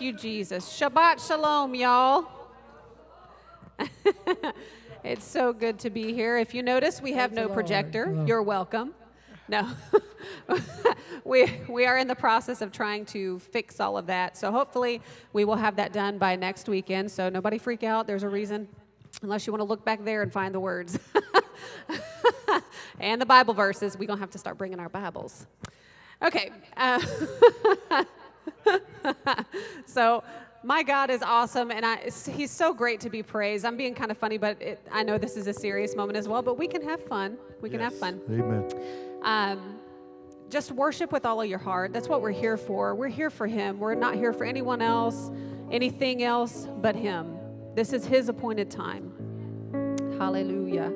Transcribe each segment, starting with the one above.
Thank you, Jesus. Shabbat shalom, y'all. it's so good to be here. If you notice, we have no projector. You're welcome. No, we, we are in the process of trying to fix all of that. So hopefully we will have that done by next weekend. So nobody freak out. There's a reason, unless you want to look back there and find the words and the Bible verses. We're going to have to start bringing our Bibles. Okay. Uh, so my God is awesome, and I, He's so great to be praised. I'm being kind of funny, but it, I know this is a serious moment as well. But we can have fun. We can Yes. have fun. Amen. Um, just worship with all of your heart. That's what we're here for. We're here for Him. We're not here for anyone else, anything else but Him. This is His appointed time. Hallelujah.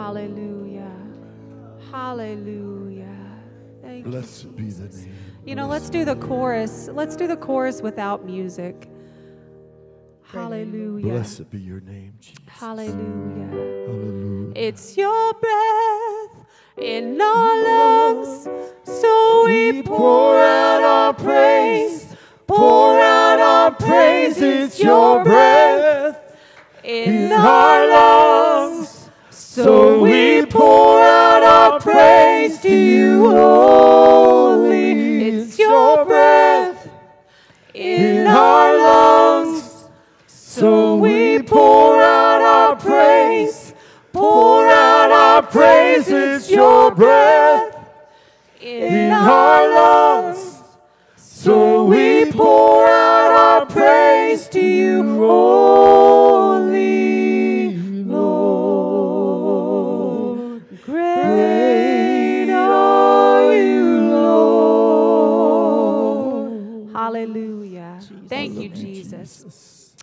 Hallelujah. Hallelujah. Thank you, Blessed be the name. You know, let's do the chorus. Let's do the chorus without music. Hallelujah. Blessed be your name, Jesus. Hallelujah. Hallelujah. It's your breath in our lungs. So we pour out our praise. Pour out our praise. It's your breath in our lungs. So we pour out our praise to you only. It's your breath in our lungs. So we pour out our praise, pour out our praise. It's your breath in our lungs. So we pour out our praise to you only, Jesus.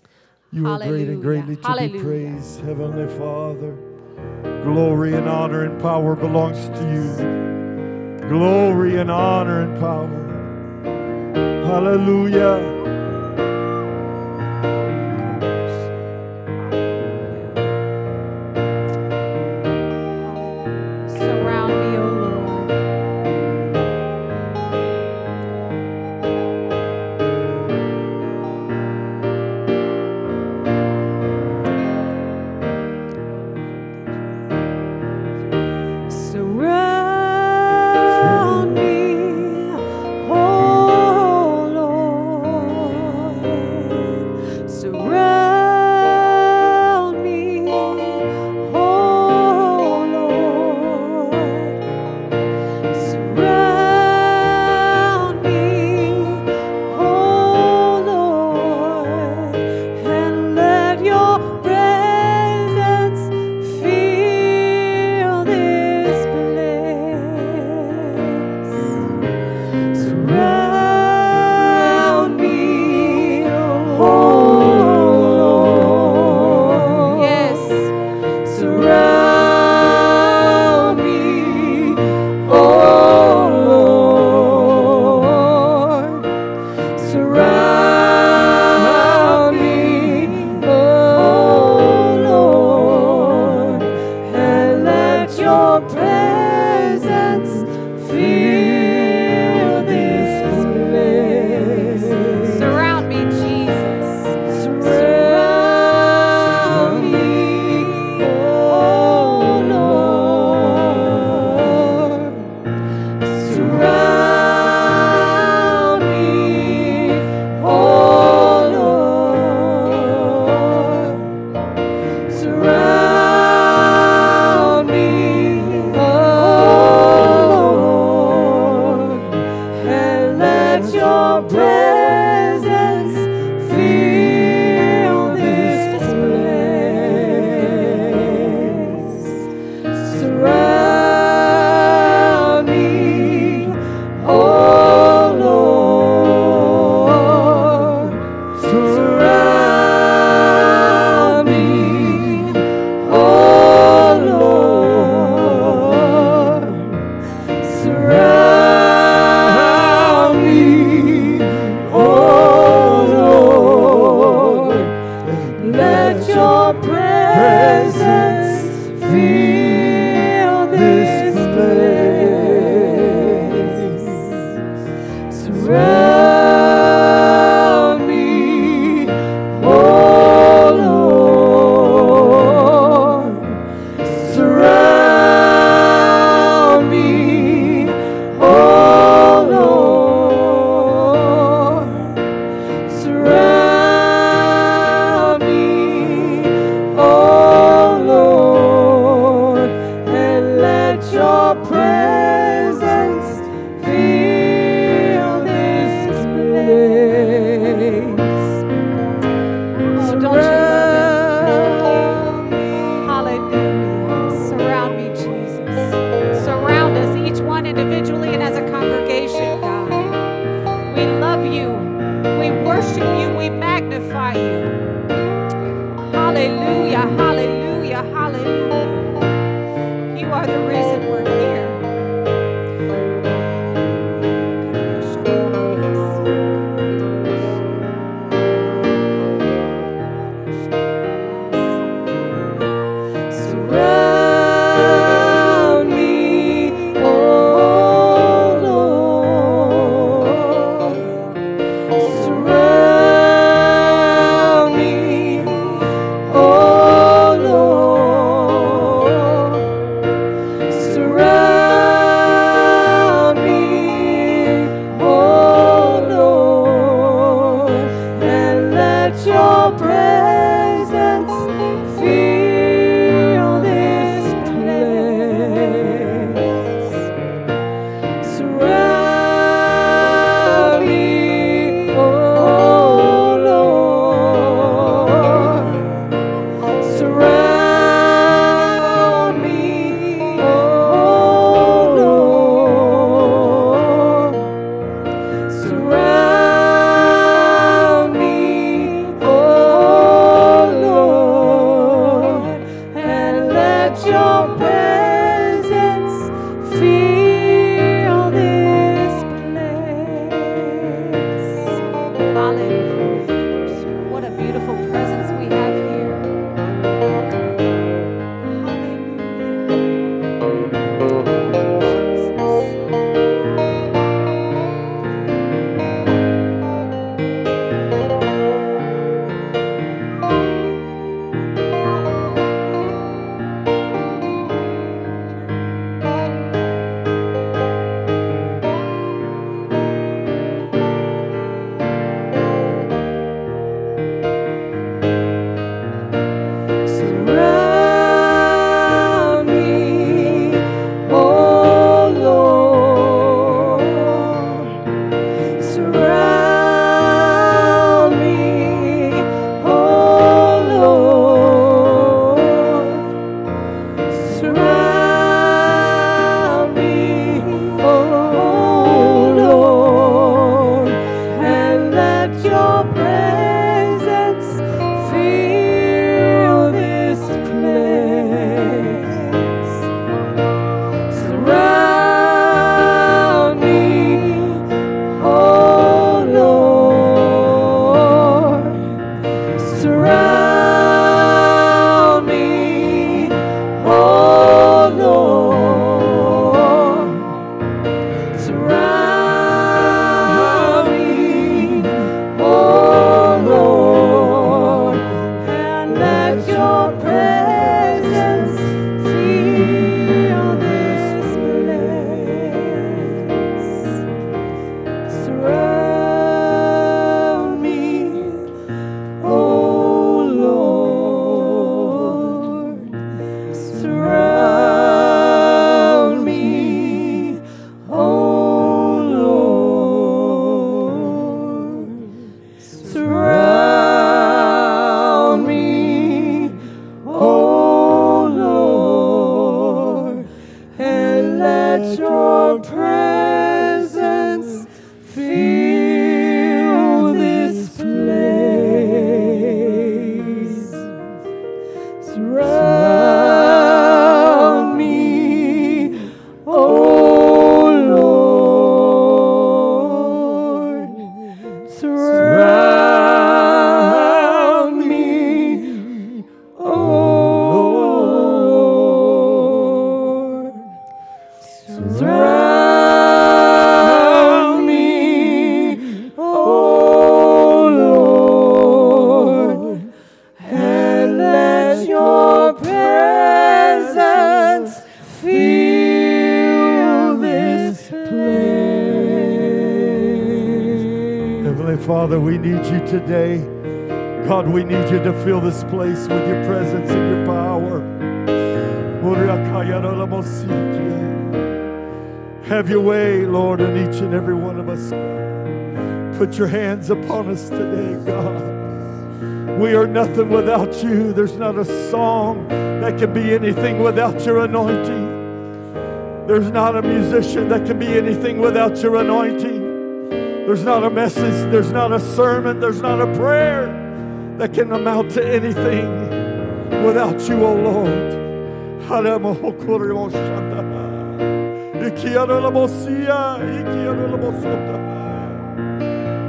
You are great and greatly to Hallelujah. be praised, Heavenly Father. Glory and honor and power belongs to you. Glory and honor and power. Hallelujah. individually today. God, we need you to fill this place with your presence and your power. Have your way, Lord, on each and every one of us. Put your hands upon us today, God. We are nothing without you. There's not a song that can be anything without your anointing. There's not a musician that can be anything without your anointing. There's not a message, there's not a sermon, there's not a prayer that can amount to anything without you, O Lord.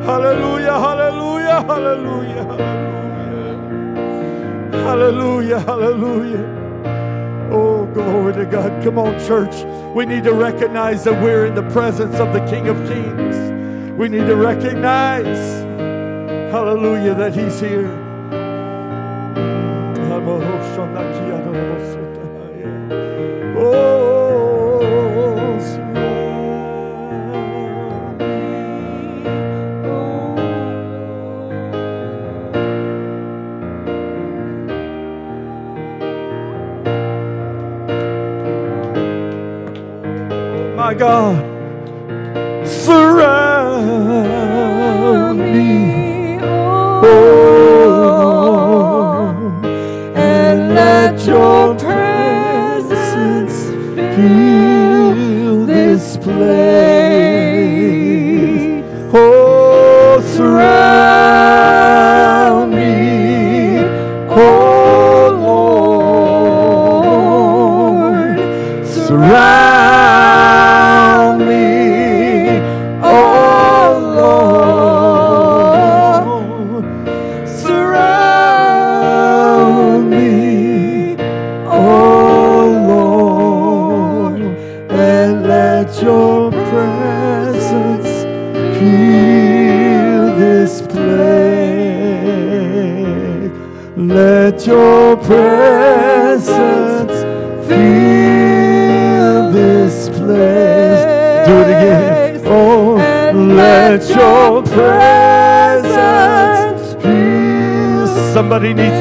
Hallelujah, hallelujah, hallelujah, hallelujah. Hallelujah, hallelujah. Oh, glory to God. Come on, church. We need to recognize that we're in the presence of the King of Kings. We need to recognize, hallelujah, that He's here. Oh, my God,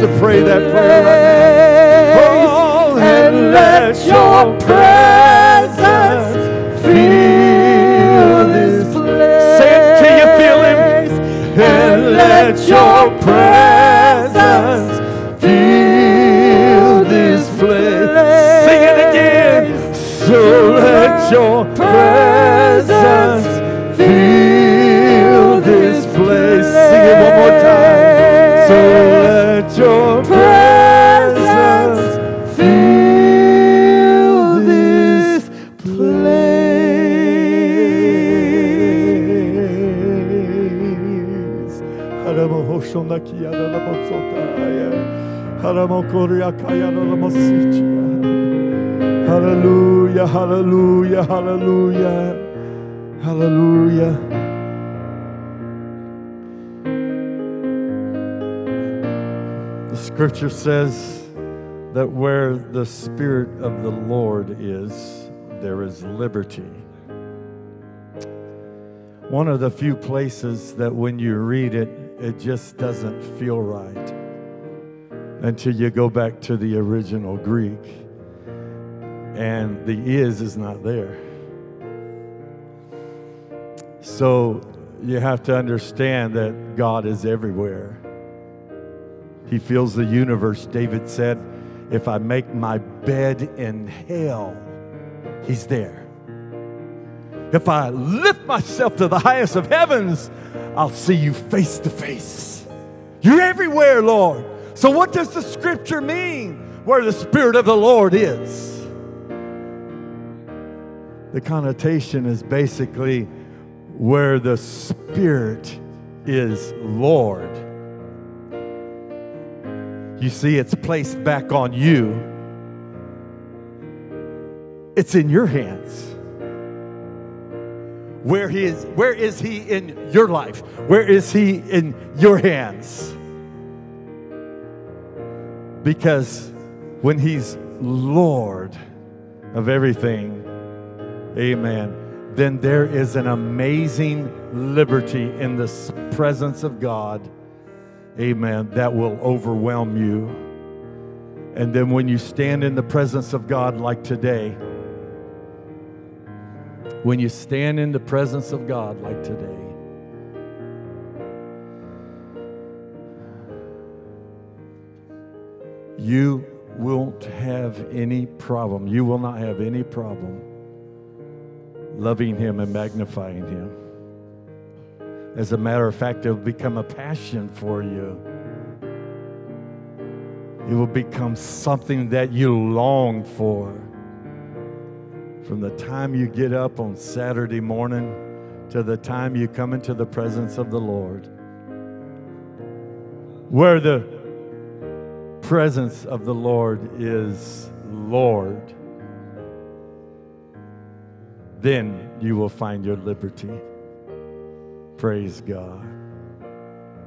to pray that prayer right now. Oh, and let your presence fill this place. Say it till you feel Him. And let your presence Hallelujah, hallelujah, hallelujah, hallelujah. The scripture says that where the Spirit of the Lord is, there is liberty. One of the few places that when you read it, it just doesn't feel right until you go back to the original Greek and the is is not there. So you have to understand that God is everywhere. He fills the universe. David said, If I make my bed in hell, He's there. If I lift myself to the highest of heavens, I'll see you face to face. You're everywhere, Lord. So, what does the scripture mean where the Spirit of the Lord is? The connotation is basically where the Spirit is Lord. You see, it's placed back on you, it's in your hands. Where, he is, where is he in your life? Where is he in your hands? Because when he's Lord of everything, amen, then there is an amazing liberty in the presence of God, amen, that will overwhelm you. And then when you stand in the presence of God like today, when you stand in the presence of God like today, you won't have any problem. You will not have any problem loving Him and magnifying Him. As a matter of fact, it will become a passion for you. It will become something that you long for. From the time you get up on Saturday morning to the time you come into the presence of the Lord, where the presence of the Lord is Lord, then you will find your liberty. Praise God.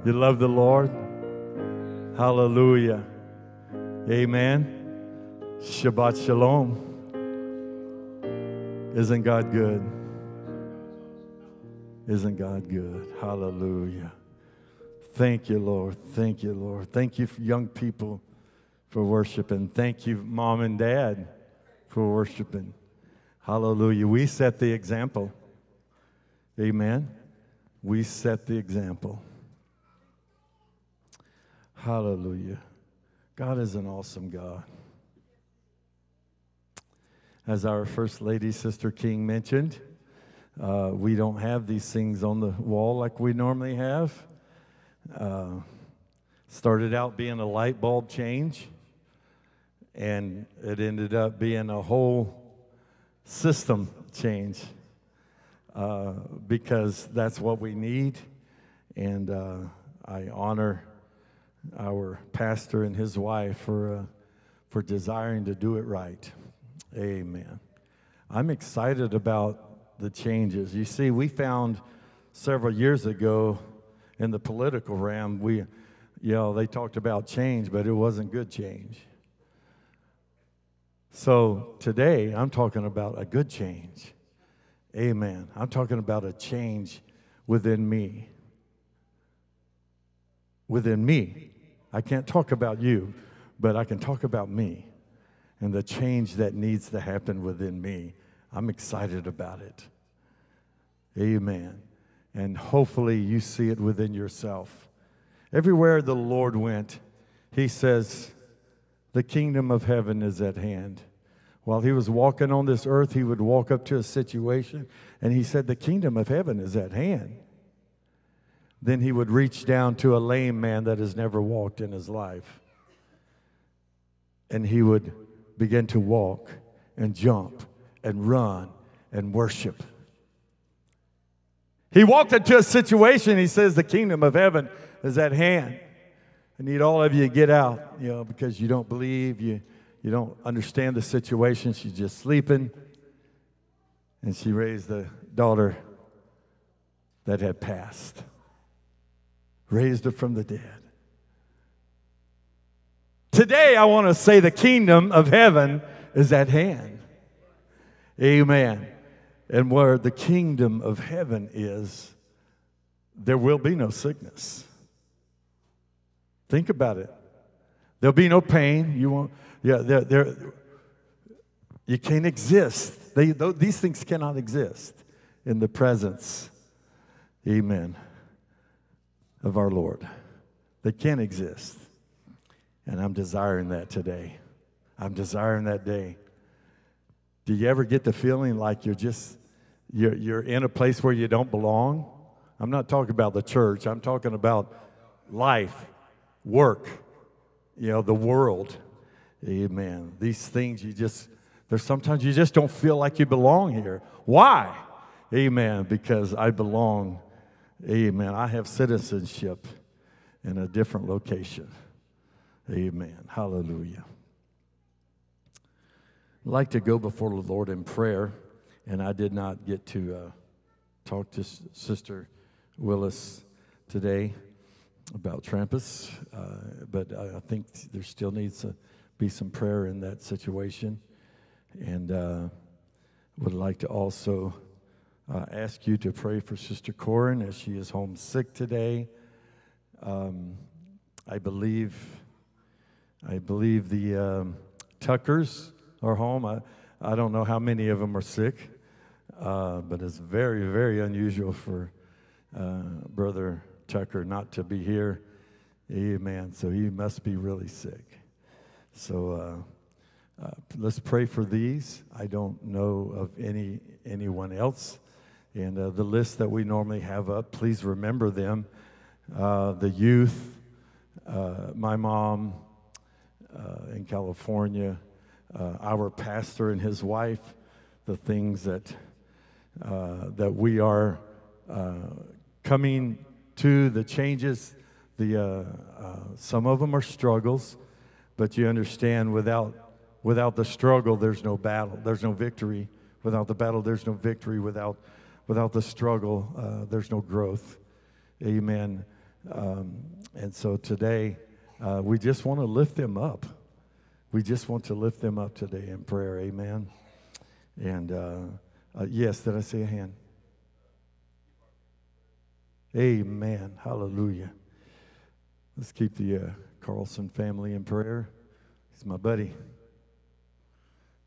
You love the Lord? Hallelujah. Amen. Shabbat Shalom. Isn't God good? Isn't God good? Hallelujah. Thank you, Lord. Thank you, Lord. Thank you, young people, for worshiping. Thank you, mom and dad, for worshiping. Hallelujah. We set the example. Amen. We set the example. Hallelujah. God is an awesome God. As our First Lady, Sister King, mentioned, uh, we don't have these things on the wall like we normally have. Uh, started out being a light bulb change, and it ended up being a whole system change uh, because that's what we need. And uh, I honor our pastor and his wife for, uh, for desiring to do it right. Amen. I'm excited about the changes. You see, we found several years ago in the political realm, we, you know, they talked about change, but it wasn't good change. So today, I'm talking about a good change. Amen. I'm talking about a change within me. Within me. I can't talk about you, but I can talk about me and the change that needs to happen within me. I'm excited about it. Amen. And hopefully you see it within yourself. Everywhere the Lord went, He says, The kingdom of heaven is at hand. While He was walking on this earth, He would walk up to a situation and He said, The kingdom of heaven is at hand. Then He would reach down to a lame man that has never walked in his life. And He would begin to walk and jump and run and worship. He walked into a situation, he says, The kingdom of heaven is at hand. I need all of you to get out, you know, because you don't believe, you, you don't understand the situation. She's just sleeping. And she raised the daughter that had passed, raised her from the dead. Today, I want to say the kingdom of heaven is at hand. Amen. And where the kingdom of heaven is, there will be no sickness. Think about it. There'll be no pain. You won't, yeah, there, there, you can't exist. They, these things cannot exist in the presence, amen, of our Lord. They can't exist. And I'm desiring that today. I'm desiring that day. Do you ever get the feeling like you're just you're, you're in a place where you don't belong? I'm not talking about the church. I'm talking about life, work, you know, the world. Amen. These things you just there's sometimes you just don't feel like you belong here. Why? Amen. Because I belong. Amen. I have citizenship in a different location. Amen. Hallelujah. I'd like to go before the Lord in prayer, and I did not get to uh, talk to S- Sister Willis today about Trampas, uh, but I, think there still needs to be some prayer in that situation. And uh, would like to also uh, ask you to pray for Sister Corin as she is homesick today. Um, I believe I believe the um, Tuckers are home. I, I don't know how many of them are sick, uh, but it's very, very unusual for uh, Brother Tucker not to be here. Amen. So he must be really sick. So uh, uh let's pray for these. I don't know of any anyone else And uh, the list that we normally have up, please remember them. Uh, the youth, my mom uh, in California, uh, our pastor and his wife, the things that, uh, that we are coming to, the changes. The, some of them are struggles, but you understand without, without the struggle, there's no battle, there's no victory. Without the battle, there's no victory. Without without the struggle, uh, there's no growth. Amen. Um, and so today, uh, we just want to lift them up. We just want to lift them up today in prayer. Amen. And uh, uh yes, did I see a hand? Amen. Hallelujah. Let's keep the uh, Carlson family in prayer. He's my buddy.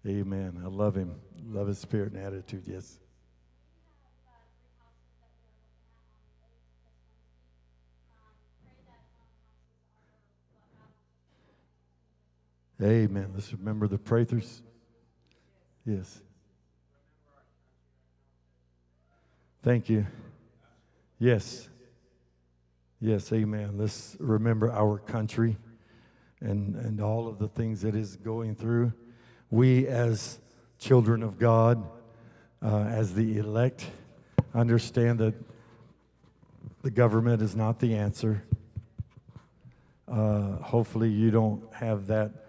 Amen. I love him. Love his spirit and attitude. Yes. Amen. Let's remember the Prathers. Yes. Thank you. Yes. Yes, amen. Let's remember our country and, and all of the things that is going through. We, as children of God, uh, as the elect, understand that the government is not the answer. Uh, hopefully, you don't have that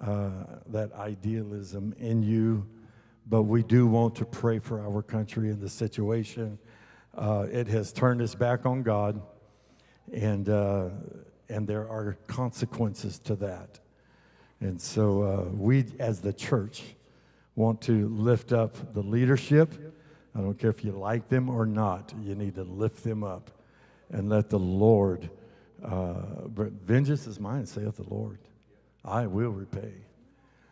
uh, that idealism in you, but we do want to pray for our country and the situation. Uh, it has turned us back on God, and, uh, and there are consequences to that. And so uh, we, as the church, want to lift up the leadership. I don't care if you like them or not, you need to lift them up and let the Lord, uh, vengeance is mine, saith the Lord. I will repay.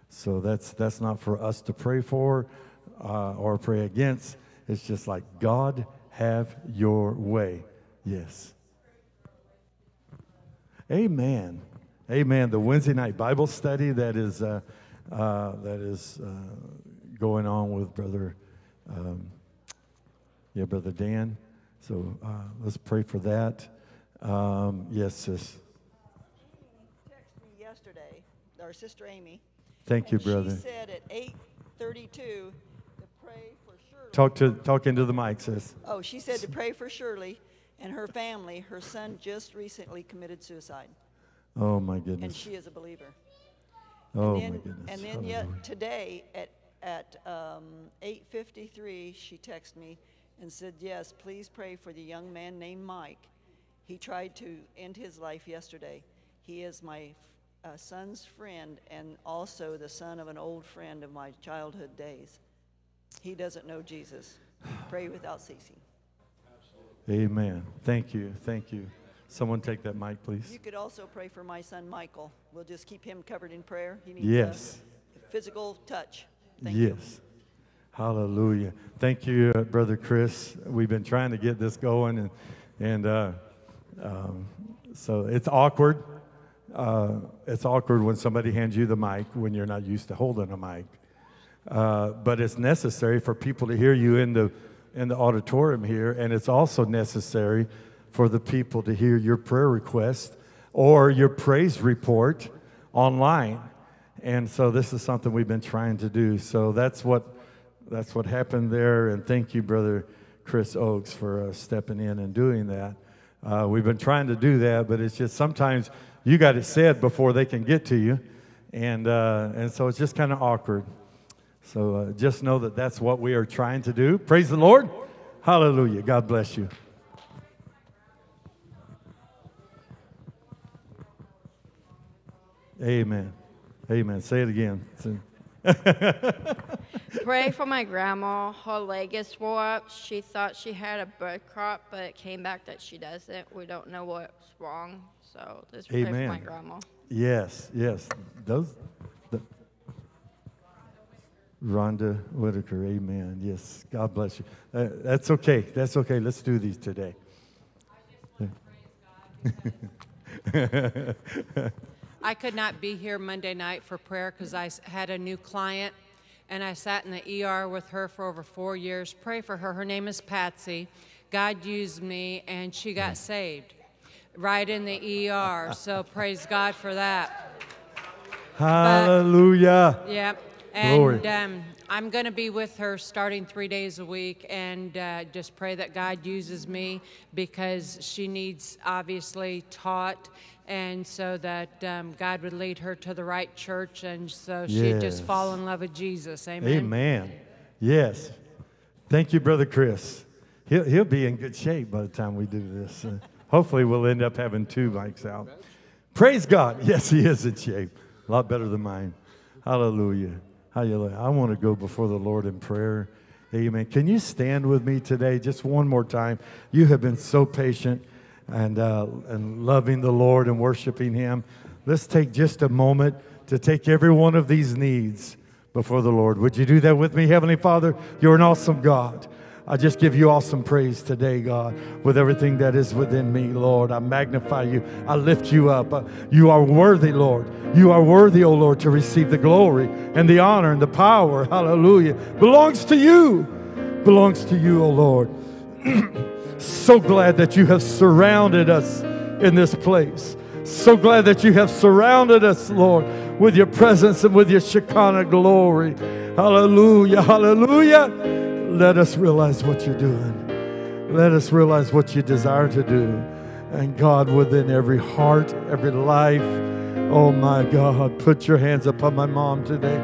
So that's, that's not for us to pray for uh, or pray against. It's just like, God, have your way. Yes. Amen. Amen. The Wednesday night Bible study that is, uh, uh, that is uh, going on with Brother, um, yeah, Brother Dan. So uh, let's pray for that. Um, yes, sis. Our sister Amy. Thank you, brother. She said at 8:32 to pray for Shirley. Talk to talk into the mic, sis. Oh, she said to pray for Shirley and her family. Her son just recently committed suicide. Oh my goodness. And she is a believer. Oh and then, my goodness. And then yet today at at um, 8:53 she texted me and said, "Yes, please pray for the young man named Mike. He tried to end his life yesterday. He is my a son's friend and also the son of an old friend of my childhood days. He doesn't know Jesus. Pray without ceasing. Amen. Thank you. Thank you. Someone take that mic, please. You could also pray for my son Michael. We'll just keep him covered in prayer. He needs yes. physical touch. Thank yes. You. Hallelujah. Thank you, uh, Brother Chris. We've been trying to get this going, and, and uh, um, so it's awkward uh, it's awkward when somebody hands you the mic when you're not used to holding a mic. Uh, but it's necessary for people to hear you in the, in the auditorium here, and it's also necessary for the people to hear your prayer request or your praise report online. And so this is something we've been trying to do. So that's what, that's what happened there. And thank you, Brother Chris Oakes, for uh, stepping in and doing that. Uh, we've been trying to do that, but it's just sometimes you got it said before they can get to you. And, uh, and so it's just kind of awkward. So uh, just know that that's what we are trying to do. Praise the Lord. Hallelujah. God bless you. Amen. Amen. Say it again. Pray for my grandma. Her leg is swole up. She thought she had a blood clot, but it came back that she doesn't. We don't know what's wrong. So just pray Amen. for my grandma. Yes, yes. Those. The, Rhonda Whitaker, amen. Yes, God bless you. Uh, that's okay. That's okay. Let's do these today. I could not be here Monday night for prayer because I had a new client and I sat in the ER with her for over four years. Pray for her. Her name is Patsy. God used me, and she got saved right in the ER. So praise God for that. Hallelujah. Yeah. Glory. And um, I'm going to be with her starting three days a week and uh, just pray that God uses me because she needs obviously taught and so that um, God would lead her to the right church and so she'd just fall in love with Jesus. Amen. Amen. Yes. Thank you, Brother Chris. He'll, he'll be in good shape by the time we do this. Uh, hopefully, we'll end up having two mics out. Praise God. Yes, he is in shape. A lot better than mine. Hallelujah. Hallelujah. I want to go before the Lord in prayer. Amen. Can you stand with me today just one more time? You have been so patient and, uh, and loving the Lord and worshiping Him. Let's take just a moment to take every one of these needs before the Lord. Would you do that with me, Heavenly Father? You're an awesome God. I just give you awesome praise today, God, with everything that is within me, Lord. I magnify you. I lift you up. Uh, you are worthy, Lord. You are worthy, O Lord, to receive the glory and the honor and the power. Hallelujah. Belongs to you. Belongs to you, O Lord. so glad that you have surrounded us in this place. So glad that you have surrounded us, Lord, with your presence and with your Shekinah glory. Hallelujah, hallelujah. Let us realize what you're doing. Let us realize what you desire to do. And God, within every heart, every life, oh my God, put your hands upon my mom today.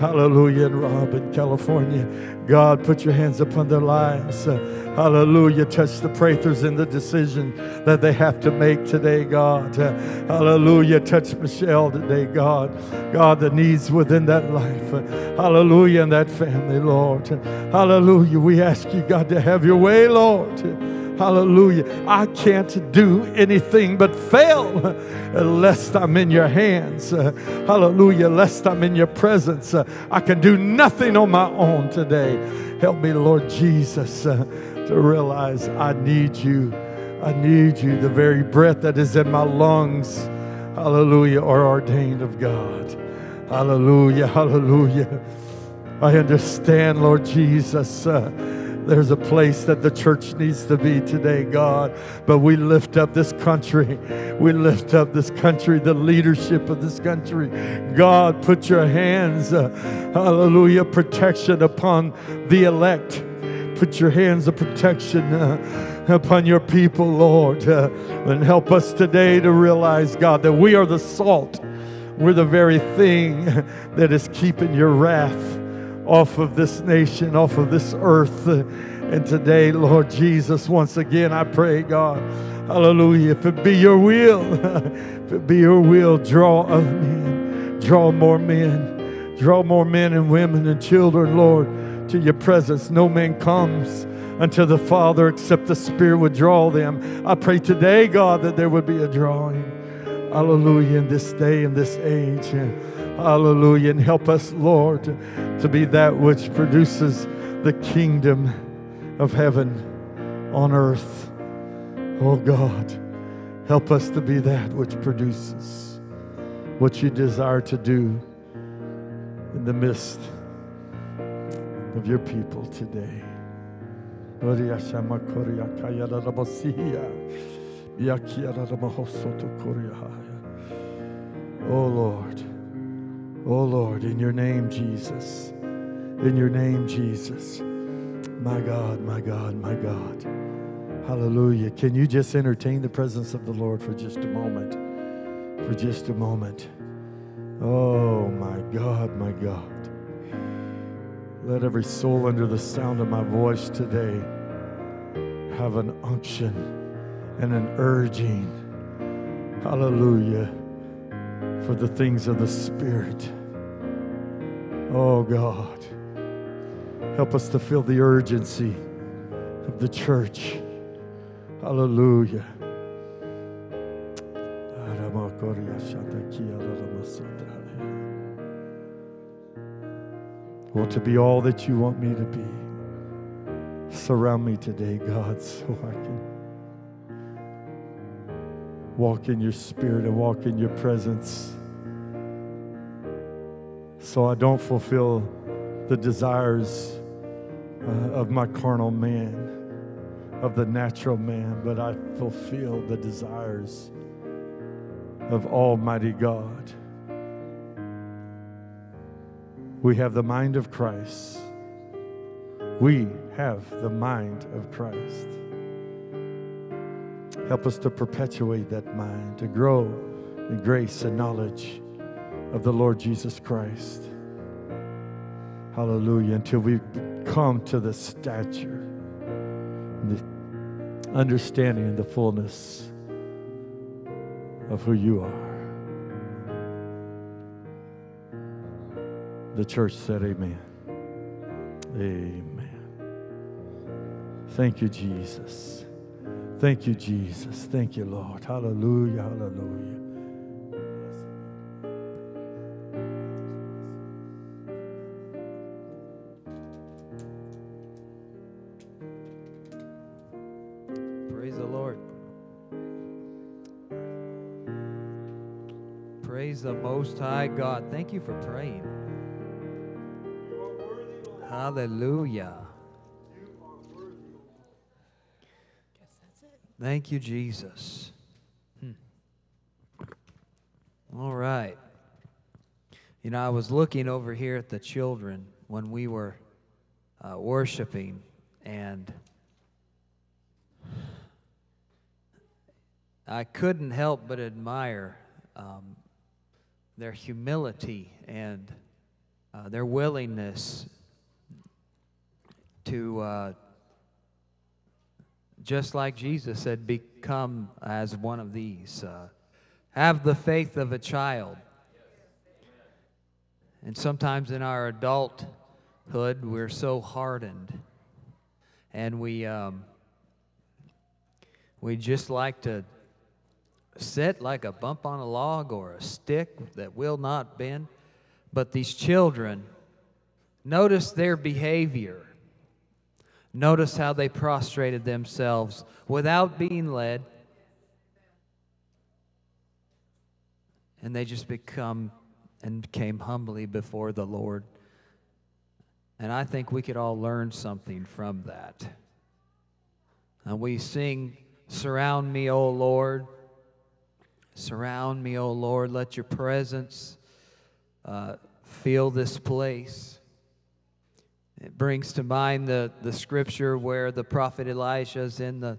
Hallelujah. And Rob in California. God, put your hands upon their lives. Hallelujah. Touch the Prathers in the decision that they have to make today, God. Hallelujah. Touch Michelle today, God. God, the needs within that life. Hallelujah. And that family, Lord. Hallelujah. We ask you, God, to have your way, Lord. Hallelujah. I can't do anything but fail lest I'm in your hands. Hallelujah. Lest I'm in your presence. I can do nothing on my own today. Help me, Lord Jesus, to realize I need you. I need you. The very breath that is in my lungs, hallelujah, are ordained of God. Hallelujah. Hallelujah. I understand, Lord Jesus. There's a place that the church needs to be today, God. But we lift up this country. We lift up this country, the leadership of this country. God, put your hands, uh, hallelujah, protection upon the elect. Put your hands of protection uh, upon your people, Lord. Uh, and help us today to realize, God, that we are the salt. We're the very thing that is keeping your wrath off of this nation, off of this earth. And today, Lord Jesus, once again, I pray, God, hallelujah, if it be your will, if it be your will, draw other men, draw more men, draw more men and women and children, Lord, to your presence. No man comes unto the Father except the Spirit would draw them. I pray today, God, that there would be a drawing. Hallelujah, in this day, in this age. Hallelujah. And help us, Lord, to be that which produces the kingdom of heaven on earth. Oh God, help us to be that which produces what you desire to do in the midst of your people today. Oh Lord. Oh Lord, in your name, Jesus. In your name, Jesus. My God, my God, my God. Hallelujah. Can you just entertain the presence of the Lord for just a moment? For just a moment. Oh, my God, my God. Let every soul under the sound of my voice today have an unction and an urging. Hallelujah. For the things of the Spirit. Oh God, help us to feel the urgency of the church. Hallelujah. I want to be all that you want me to be. Surround me today, God, so I can walk in your spirit and walk in your presence so I don't fulfill the desires uh, of my carnal man, of the natural man, but I fulfill the desires of Almighty God. We have the mind of Christ. We have the mind of Christ. Help us to perpetuate that mind, to grow in grace and knowledge of the Lord Jesus Christ. Hallelujah. Until we come to the stature, the understanding, and the fullness of who you are. The church said, Amen. Amen. Thank you, Jesus. Thank you, Jesus. Thank you, Lord. Hallelujah. Hallelujah. Praise the Lord. Praise the Most High God. Thank you for praying. Hallelujah. Thank you, Jesus. Hmm. All right. You know, I was looking over here at the children when we were uh, worshiping, and I couldn't help but admire um, their humility and uh, their willingness to, uh, just like Jesus said, become as one of these. Uh, have the faith of a child. And sometimes in our adulthood, we're so hardened. And we, um, we just like to sit like a bump on a log or a stick that will not bend. But these children, notice their behavior. Notice how they prostrated themselves without being led. And they just become and came humbly before the Lord. And I think we could all learn something from that. And we sing, Surround me, O Lord. Surround me, O Lord. Let your presence uh, fill this place. It brings to mind the, the scripture where the prophet Elijah is in the,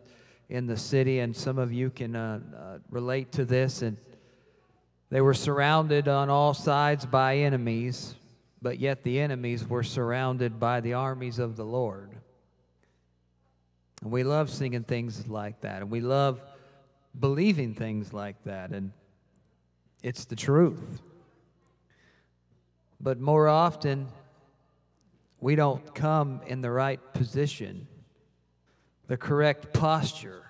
in the city, and some of you can uh, uh, relate to this. And they were surrounded on all sides by enemies, but yet the enemies were surrounded by the armies of the Lord. And we love singing things like that, and we love believing things like that, and it's the truth. But more often, we don't come in the right position, the correct posture,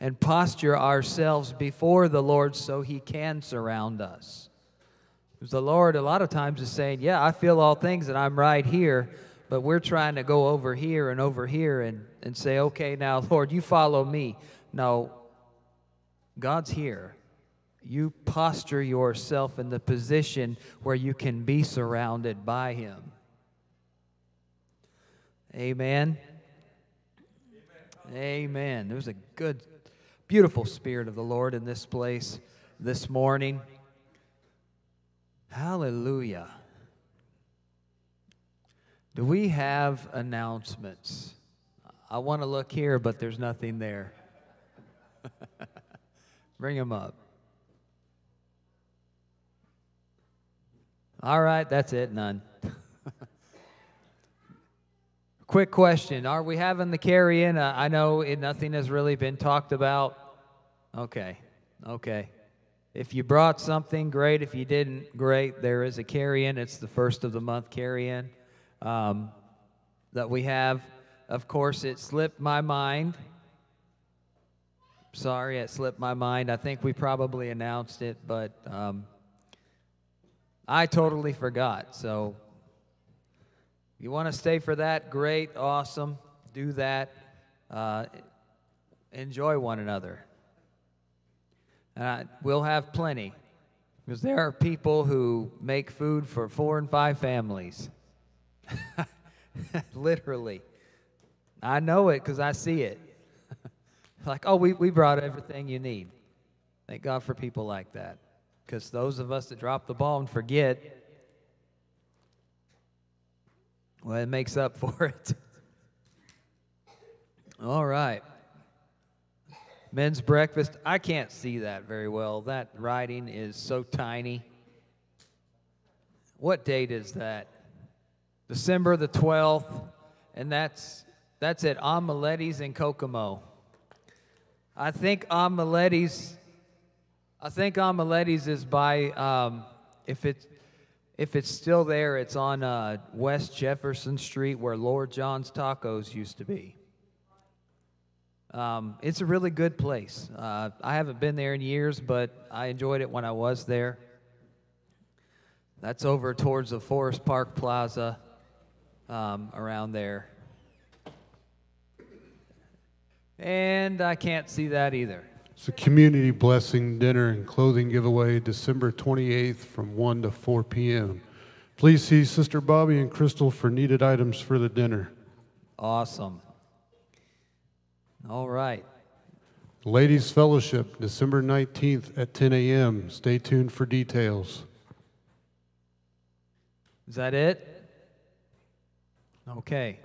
and posture ourselves before the Lord so He can surround us. Because the Lord, a lot of times, is saying, Yeah, I feel all things and I'm right here, but we're trying to go over here and over here and, and say, Okay, now, Lord, you follow me. No, God's here. You posture yourself in the position where you can be surrounded by Him. Amen. Amen. There's a good, beautiful spirit of the Lord in this place this morning. Hallelujah. Do we have announcements? I want to look here, but there's nothing there. Bring them up. All right, that's it, none. Quick question Are we having the carry in? Uh, I know it, nothing has really been talked about. Okay, okay. If you brought something, great. If you didn't, great. There is a carry in. It's the first of the month carry in um, that we have. Of course, it slipped my mind. Sorry, it slipped my mind. I think we probably announced it, but um, I totally forgot. So, you want to stay for that? Great, awesome. Do that. Uh, enjoy one another. Uh, we'll have plenty because there are people who make food for four and five families. Literally. I know it because I see it. like, oh, we, we brought everything you need. Thank God for people like that. Because those of us that drop the ball and forget, well, it makes up for it. All right. Men's breakfast. I can't see that very well. That writing is so tiny. What date is that? December the 12th, and that's that's at Omeletti's in Kokomo. I think Omeletti's I think Omeletti's is by um, if it's if it's still there, it's on uh, West Jefferson Street where Lord John's Tacos used to be. Um, it's a really good place. Uh, I haven't been there in years, but I enjoyed it when I was there. That's over towards the Forest Park Plaza um, around there. And I can't see that either. It's a community blessing dinner and clothing giveaway December 28th from 1 to 4 p.m. Please see Sister Bobby and Crystal for needed items for the dinner. Awesome. All right. Ladies Fellowship, December 19th at 10 a.m. Stay tuned for details. Is that it? Okay.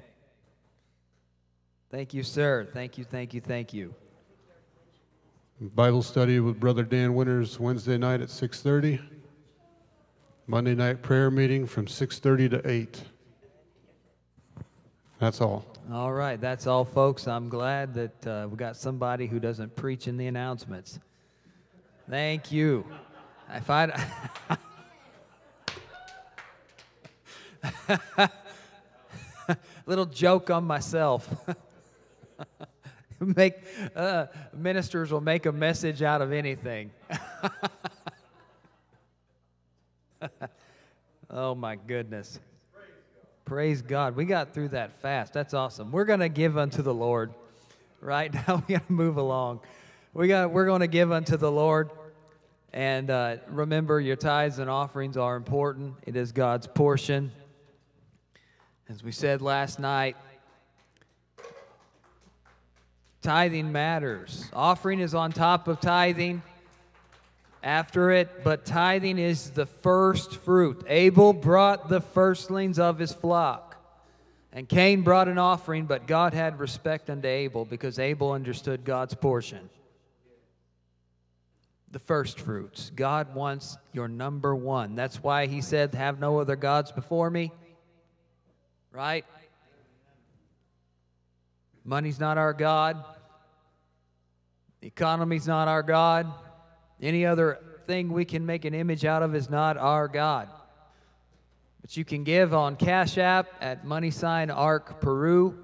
Thank you, sir. Thank you, thank you, thank you. Bible study with Brother Dan Winters Wednesday night at 6:30. Monday night prayer meeting from 6:30 to 8. That's all. All right, that's all, folks. I'm glad that uh, we got somebody who doesn't preach in the announcements. Thank you. If I little joke on myself. make uh, ministers will make a message out of anything. oh my goodness. Praise God. We got through that fast. That's awesome. We're going to give unto the Lord. Right now we got to move along. We got we're going to give unto the Lord. And uh, remember, your tithes and offerings are important. It is God's portion. As we said last night, tithing matters. Offering is on top of tithing after it, but tithing is the first fruit. Abel brought the firstlings of his flock, and Cain brought an offering, but God had respect unto Abel because Abel understood God's portion. The first fruits. God wants your number one. That's why he said, Have no other gods before me right? Money's not our God. The economy's not our God. Any other thing we can make an image out of is not our God. But you can give on Cash App at money sign ARC Peru.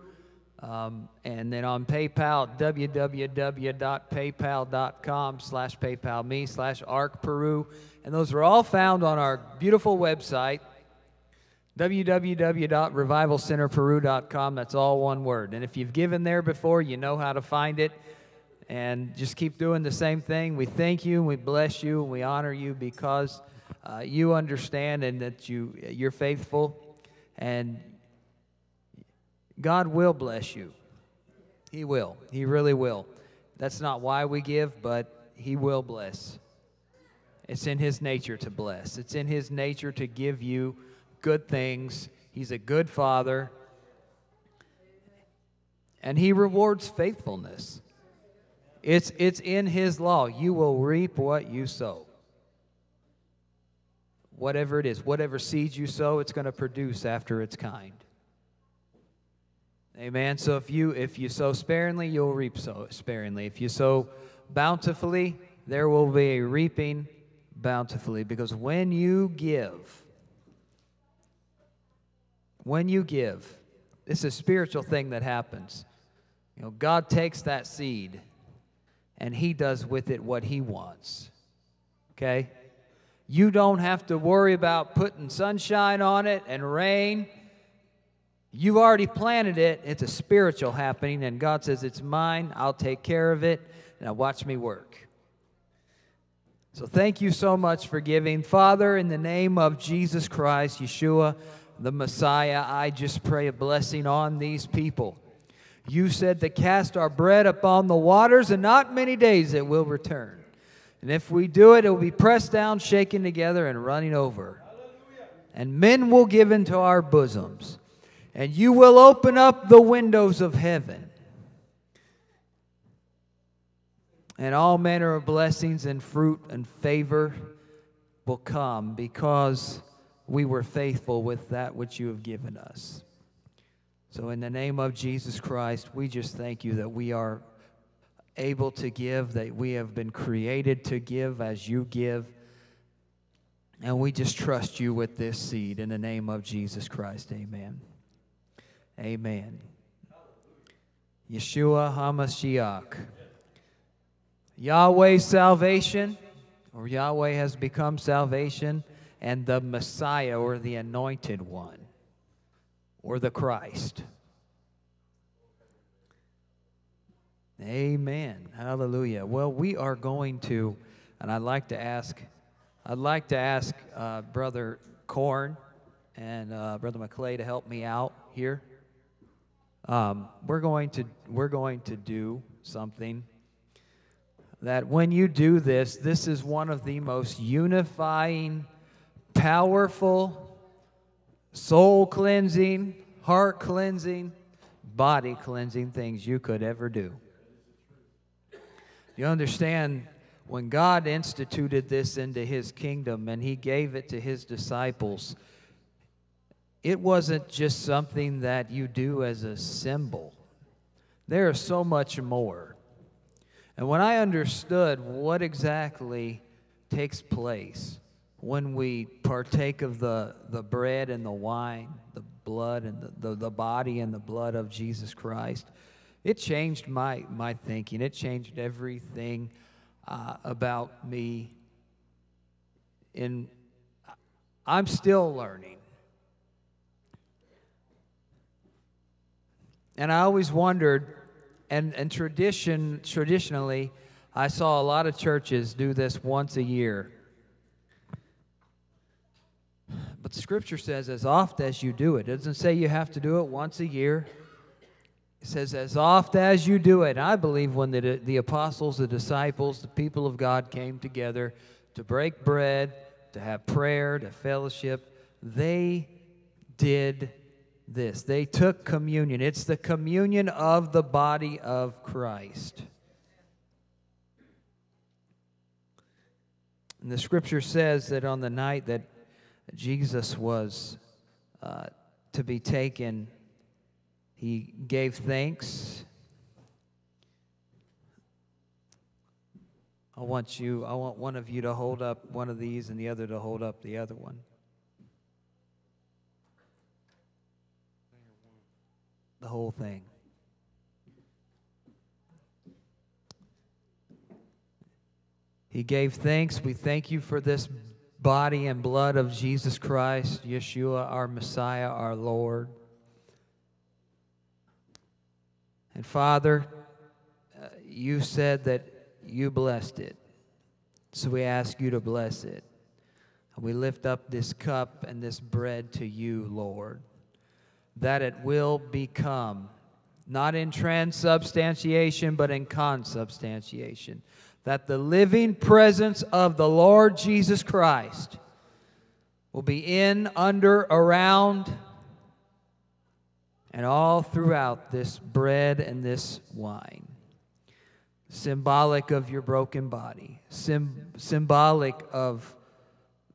Um, and then on PayPal, www.paypal.com slash PayPal me slash ARC Peru. And those are all found on our beautiful website, www.revivalcenterperu.com. That's all one word. And if you've given there before, you know how to find it. And just keep doing the same thing. We thank you we bless you and we honor you because uh, you understand and that you, you're faithful. And God will bless you. He will. He really will. That's not why we give, but He will bless. It's in His nature to bless, it's in His nature to give you good things. He's a good father. And he rewards faithfulness. It's, it's in his law. You will reap what you sow. Whatever it is, whatever seeds you sow, it's going to produce after its kind. Amen. So if you if you sow sparingly, you'll reap so sparingly. If you sow bountifully, there will be a reaping bountifully. Because when you give, when you give, it's a spiritual thing that happens. You know, God takes that seed and He does with it what He wants. Okay? You don't have to worry about putting sunshine on it and rain. You've already planted it. It's a spiritual happening, and God says, It's mine. I'll take care of it. Now, watch me work. So, thank you so much for giving. Father, in the name of Jesus Christ, Yeshua, the Messiah, I just pray a blessing on these people. You said to cast our bread upon the waters, and not many days it will return. And if we do it, it will be pressed down, shaken together, and running over. And men will give into our bosoms. And you will open up the windows of heaven. And all manner of blessings and fruit and favor will come because we were faithful with that which you have given us. So, in the name of Jesus Christ, we just thank you that we are able to give, that we have been created to give as you give. And we just trust you with this seed in the name of Jesus Christ. Amen. Amen. Yeshua HaMashiach. Yahweh's salvation, or Yahweh has become salvation, and the Messiah, or the anointed one, or the Christ. Amen. Hallelujah. Well, we are going to, and I'd like to ask, I'd like to ask uh, Brother Corn and uh, Brother McClay to help me out here. Um, we're going to we're going to do something that when you do this, this is one of the most unifying, powerful, soul cleansing, heart cleansing, body cleansing things you could ever do. You understand, when God instituted this into his kingdom and he gave it to his disciples, it wasn't just something that you do as a symbol. There is so much more. And when I understood what exactly takes place when we partake of the, the bread and the wine, the blood and the, the, the body and the blood of Jesus Christ, it changed my, my thinking. It changed everything uh, about me. In, I'm still learning. And I always wondered and, and tradition, traditionally, I saw a lot of churches do this once a year. But the scripture says, as oft as you do it. It doesn't say you have to do it once a year. It says, as oft as you do it. I believe when the, the apostles, the disciples, the people of God came together to break bread, to have prayer, to fellowship, they did this. They took communion. It's the communion of the body of Christ. And the scripture says that on the night that Jesus was uh, to be taken, he gave thanks. I want you, I want one of you to hold up one of these and the other to hold up the other one. the whole thing. He gave thanks. We thank you for this body and blood of Jesus Christ, Yeshua, our Messiah, our Lord. And Father, uh, you said that you blessed it. So we ask you to bless it. We lift up this cup and this bread to you, Lord that it will become, not in transubstantiation, but in consubstantiation, that the living presence of the Lord Jesus Christ will be in, under, around, and all throughout this bread and this wine. Symbolic of your broken body, Sym- symbolic of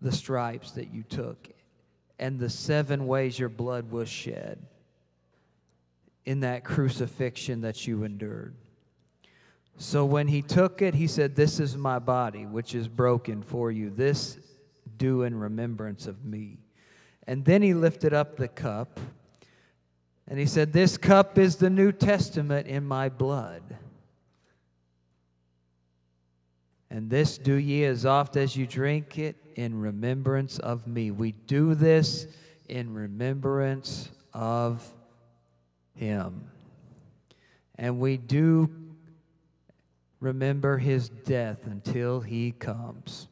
the stripes that you took and the seven ways your blood was shed in that crucifixion that you endured. So when he took it, he said, This is my body, which is broken for you. This do in remembrance of me. And then he lifted up the cup and he said, This cup is the New Testament in my blood. And this do ye as oft as you drink it in remembrance of me. We do this in remembrance of him. And we do remember his death until he comes.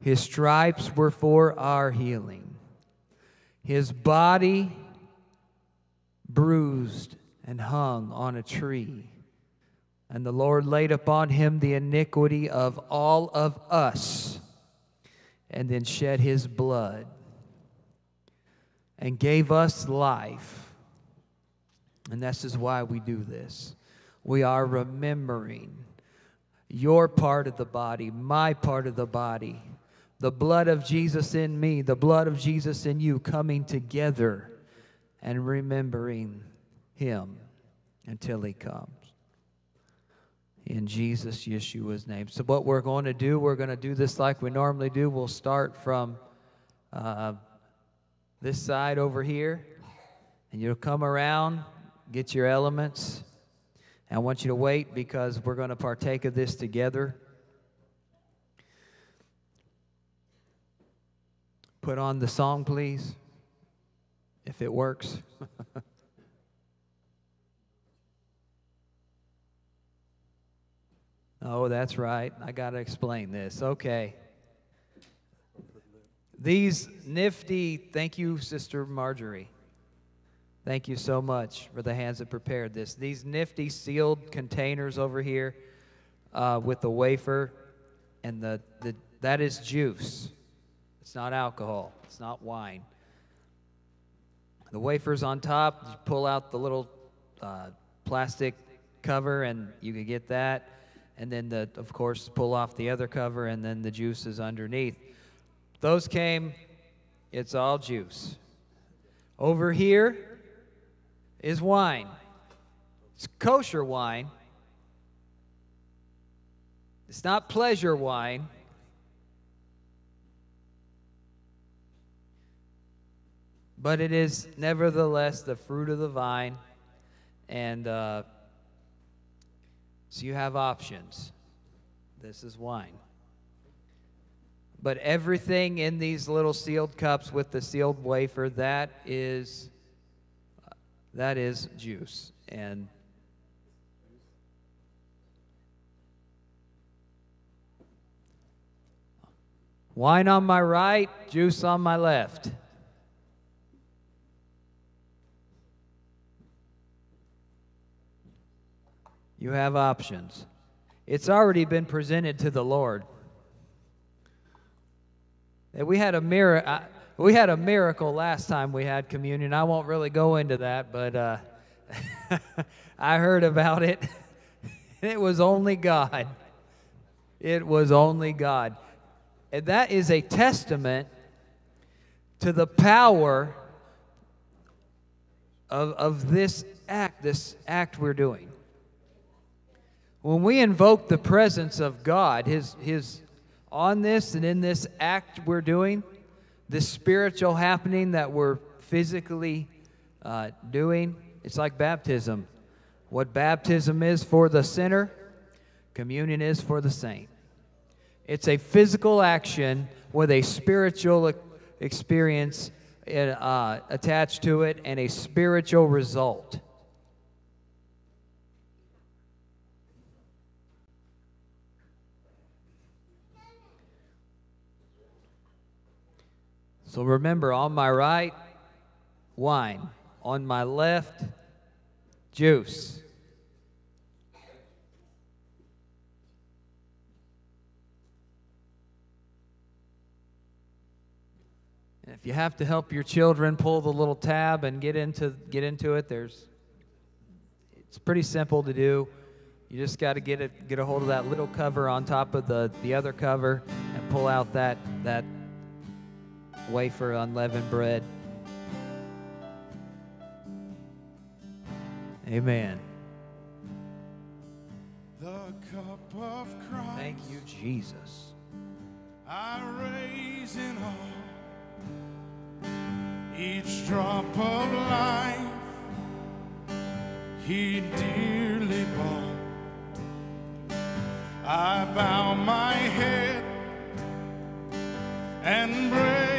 His stripes were for our healing. his body bruised and hung on a tree. And the Lord laid upon him the iniquity of all of us, and then shed his blood and gave us life. And this is why we do this. We are remembering your part of the body, my part of the body, the blood of Jesus in me, the blood of Jesus in you coming together and remembering him until he comes. In Jesus Yeshua's name. So, what we're going to do, we're going to do this like we normally do. We'll start from uh, this side over here, and you'll come around, get your elements. I want you to wait because we're going to partake of this together. Put on the song, please, if it works. oh, that's right. I got to explain this. Okay. These nifty, thank you, Sister Marjorie. Thank you so much for the hands that prepared this. These nifty sealed containers over here uh, with the wafer and the, the that is juice. It's not alcohol. It's not wine. The wafer's on top. You pull out the little uh, plastic cover, and you can get that. And then, the, of course, pull off the other cover, and then the juice is underneath. Those came, it's all juice. Over here is wine. It's kosher wine. It's not pleasure wine. But it is nevertheless the fruit of the vine. And uh, so you have options. This is wine. But everything in these little sealed cups with the sealed wafer, that is that is juice. And wine on my right, juice on my left. You have options. It's already been presented to the Lord. And We had a mirror. We had a miracle last time we had communion. I won't really go into that, but uh, I heard about it. it was only God. It was only God. And that is a testament to the power of, of this act, this act we're doing. When we invoke the presence of God, his, his on this and in this act we're doing, this spiritual happening that we're physically uh, doing, it's like baptism. What baptism is for the sinner, communion is for the saint. It's a physical action with a spiritual experience uh, attached to it and a spiritual result. So remember, on my right, wine. On my left, juice. And if you have to help your children pull the little tab and get into get into it, there's it's pretty simple to do. You just got to get it get a hold of that little cover on top of the the other cover and pull out that that wafer unleavened bread. Amen. The cup of Christ. Thank you, Jesus. I raise in all each drop of life he dearly bought. I bow my head and break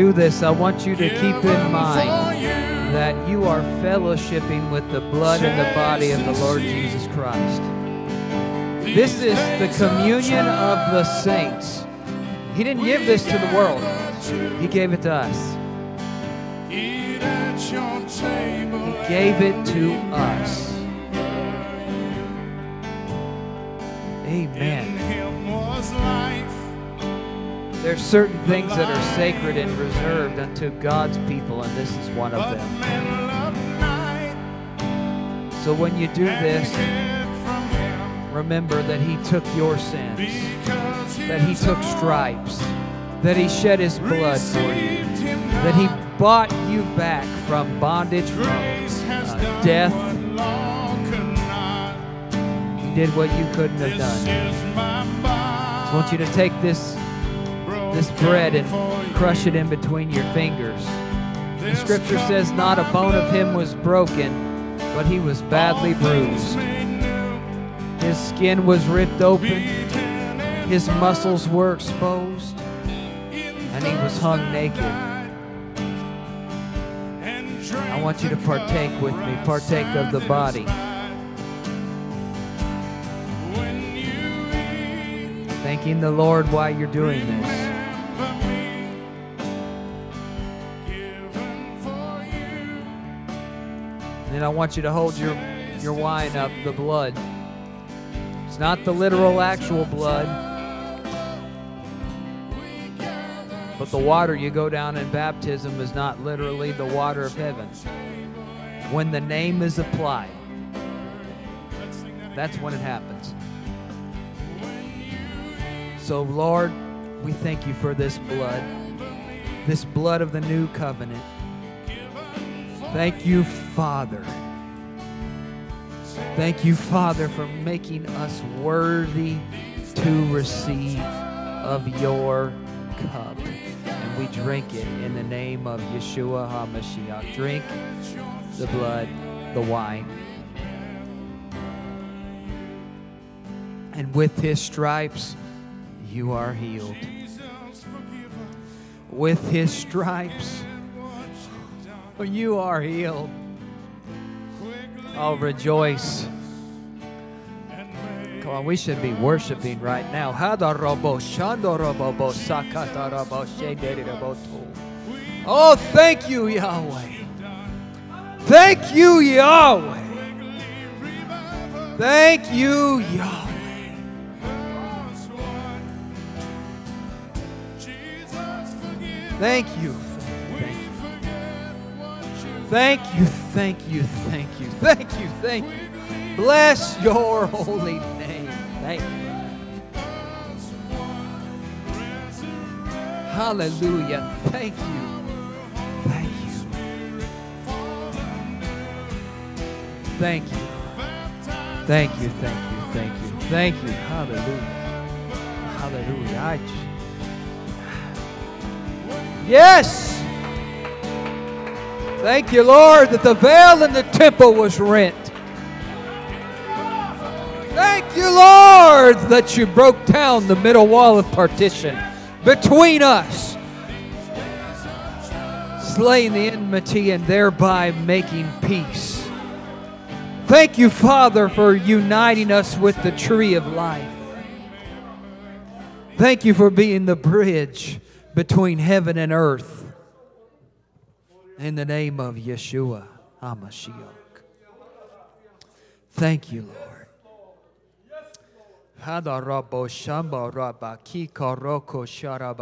do this, I want you to keep in mind that you are fellowshipping with the blood and the body of the Lord Jesus Christ. This is the communion of the saints. He didn't give this to the world, He gave it to us. He gave it to us. Amen. There's certain things that are sacred and reserved unto God's people, and this is one of them. So when you do this, remember that He took your sins, that He took stripes, that He shed His blood for you, that He bought you back from bondage, from uh, death. He did what you couldn't have done. I want you to take this this bread and crush it in between your fingers. The scripture says, Not a bone of him was broken, but he was badly bruised. His skin was ripped open, his muscles were exposed, and he was hung naked. I want you to partake with me, partake of the body. Thanking the Lord while you're doing this. And I want you to hold your, your wine up, the blood. It's not the literal, actual blood, but the water you go down in baptism is not literally the water of heaven. When the name is applied, that's when it happens. So, Lord, we thank you for this blood, this blood of the new covenant. Thank you, Father. Thank you, Father, for making us worthy to receive of your cup. We drink it in the name of Yeshua HaMashiach. Drink the blood, the wine. And with his stripes, you are healed. With his stripes, you are healed. Oh, rejoice. We should be worshiping right now. Oh, thank you, Yahweh. Thank you, Yahweh. Thank you, Yahweh. Thank you. Thank you, thank you, thank you, thank you, thank you. Bless your holy name. Hallelujah. Thank you. Thank you. Thank you. Thank you, thank you, thank you, thank you. Hallelujah. Hallelujah. Yes. Thank you, Lord, that the veil in the temple was rent. You, Lord, that you broke down the middle wall of partition between us, slaying the enmity and thereby making peace. Thank you, Father, for uniting us with the tree of life. Thank you for being the bridge between heaven and earth. In the name of Yeshua HaMashiach. Thank you, Lord. Hadarabo shamba sharaba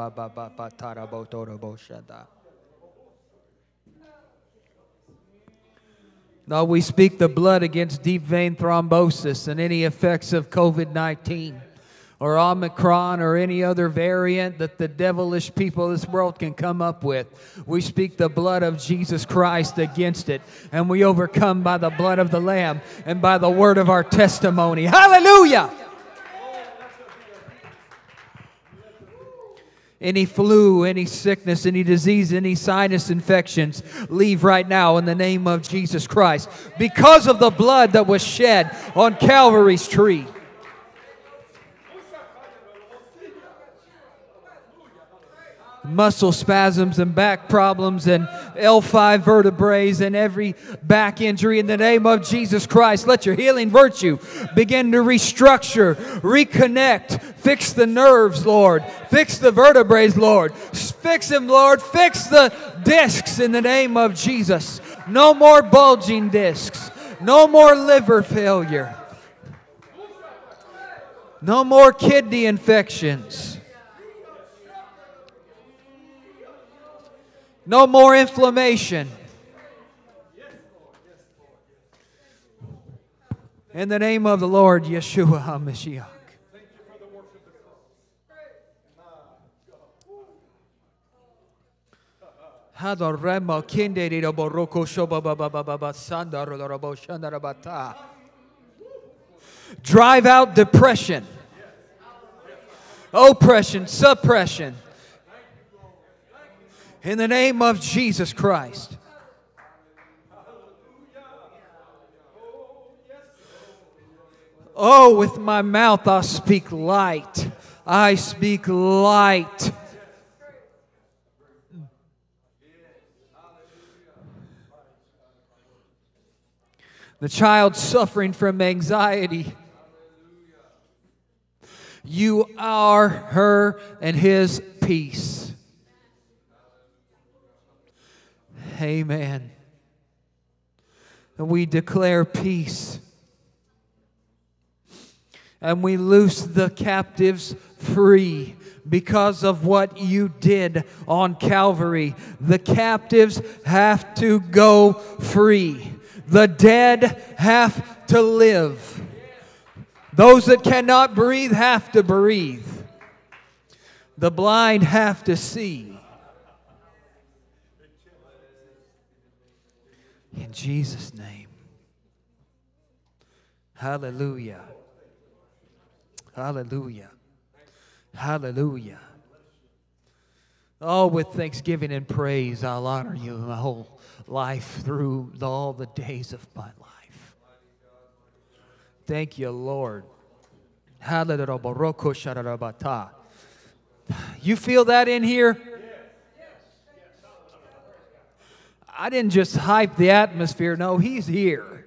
shada. Now we speak the blood against deep vein thrombosis and any effects of COVID 19 or Omicron or any other variant that the devilish people of this world can come up with. We speak the blood of Jesus Christ against it, and we overcome by the blood of the Lamb and by the word of our testimony. Hallelujah! Any flu, any sickness, any disease, any sinus infections, leave right now in the name of Jesus Christ because of the blood that was shed on Calvary's tree. Muscle spasms and back problems and L5 vertebrae and every back injury in the name of Jesus Christ. Let your healing virtue begin to restructure, reconnect, fix the nerves, Lord. Fix the vertebrae, Lord. Fix them, Lord. Fix the discs in the name of Jesus. No more bulging discs. No more liver failure. No more kidney infections. No more inflammation. In the name of the Lord Yeshua HaMashiach. Drive out depression, oppression, suppression. In the name of Jesus Christ. Oh, with my mouth I speak light. I speak light. The child suffering from anxiety. You are her and his peace. Amen. And we declare peace. And we loose the captives free because of what you did on Calvary. The captives have to go free. The dead have to live. Those that cannot breathe have to breathe. The blind have to see. In Jesus' name. Hallelujah. Hallelujah. Hallelujah. Oh, with thanksgiving and praise, I'll honor you my whole life through all the days of my life. Thank you, Lord. You feel that in here? I didn't just hype the atmosphere. No, He's here.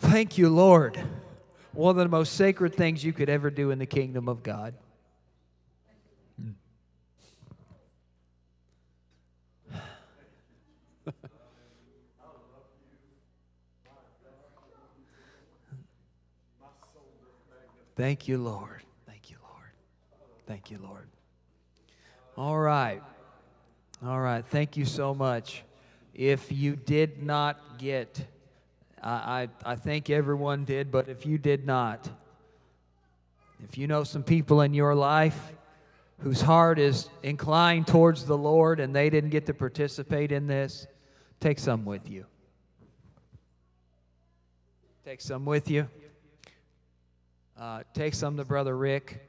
Thank you, Lord. One of the most sacred things you could ever do in the kingdom of God. Thank you, Lord. Thank you, Lord. Thank you, Lord. All right. All right. Thank you so much. If you did not get, I, I, I think everyone did, but if you did not, if you know some people in your life whose heart is inclined towards the Lord and they didn't get to participate in this, take some with you. Take some with you. Uh, take some to Brother Rick.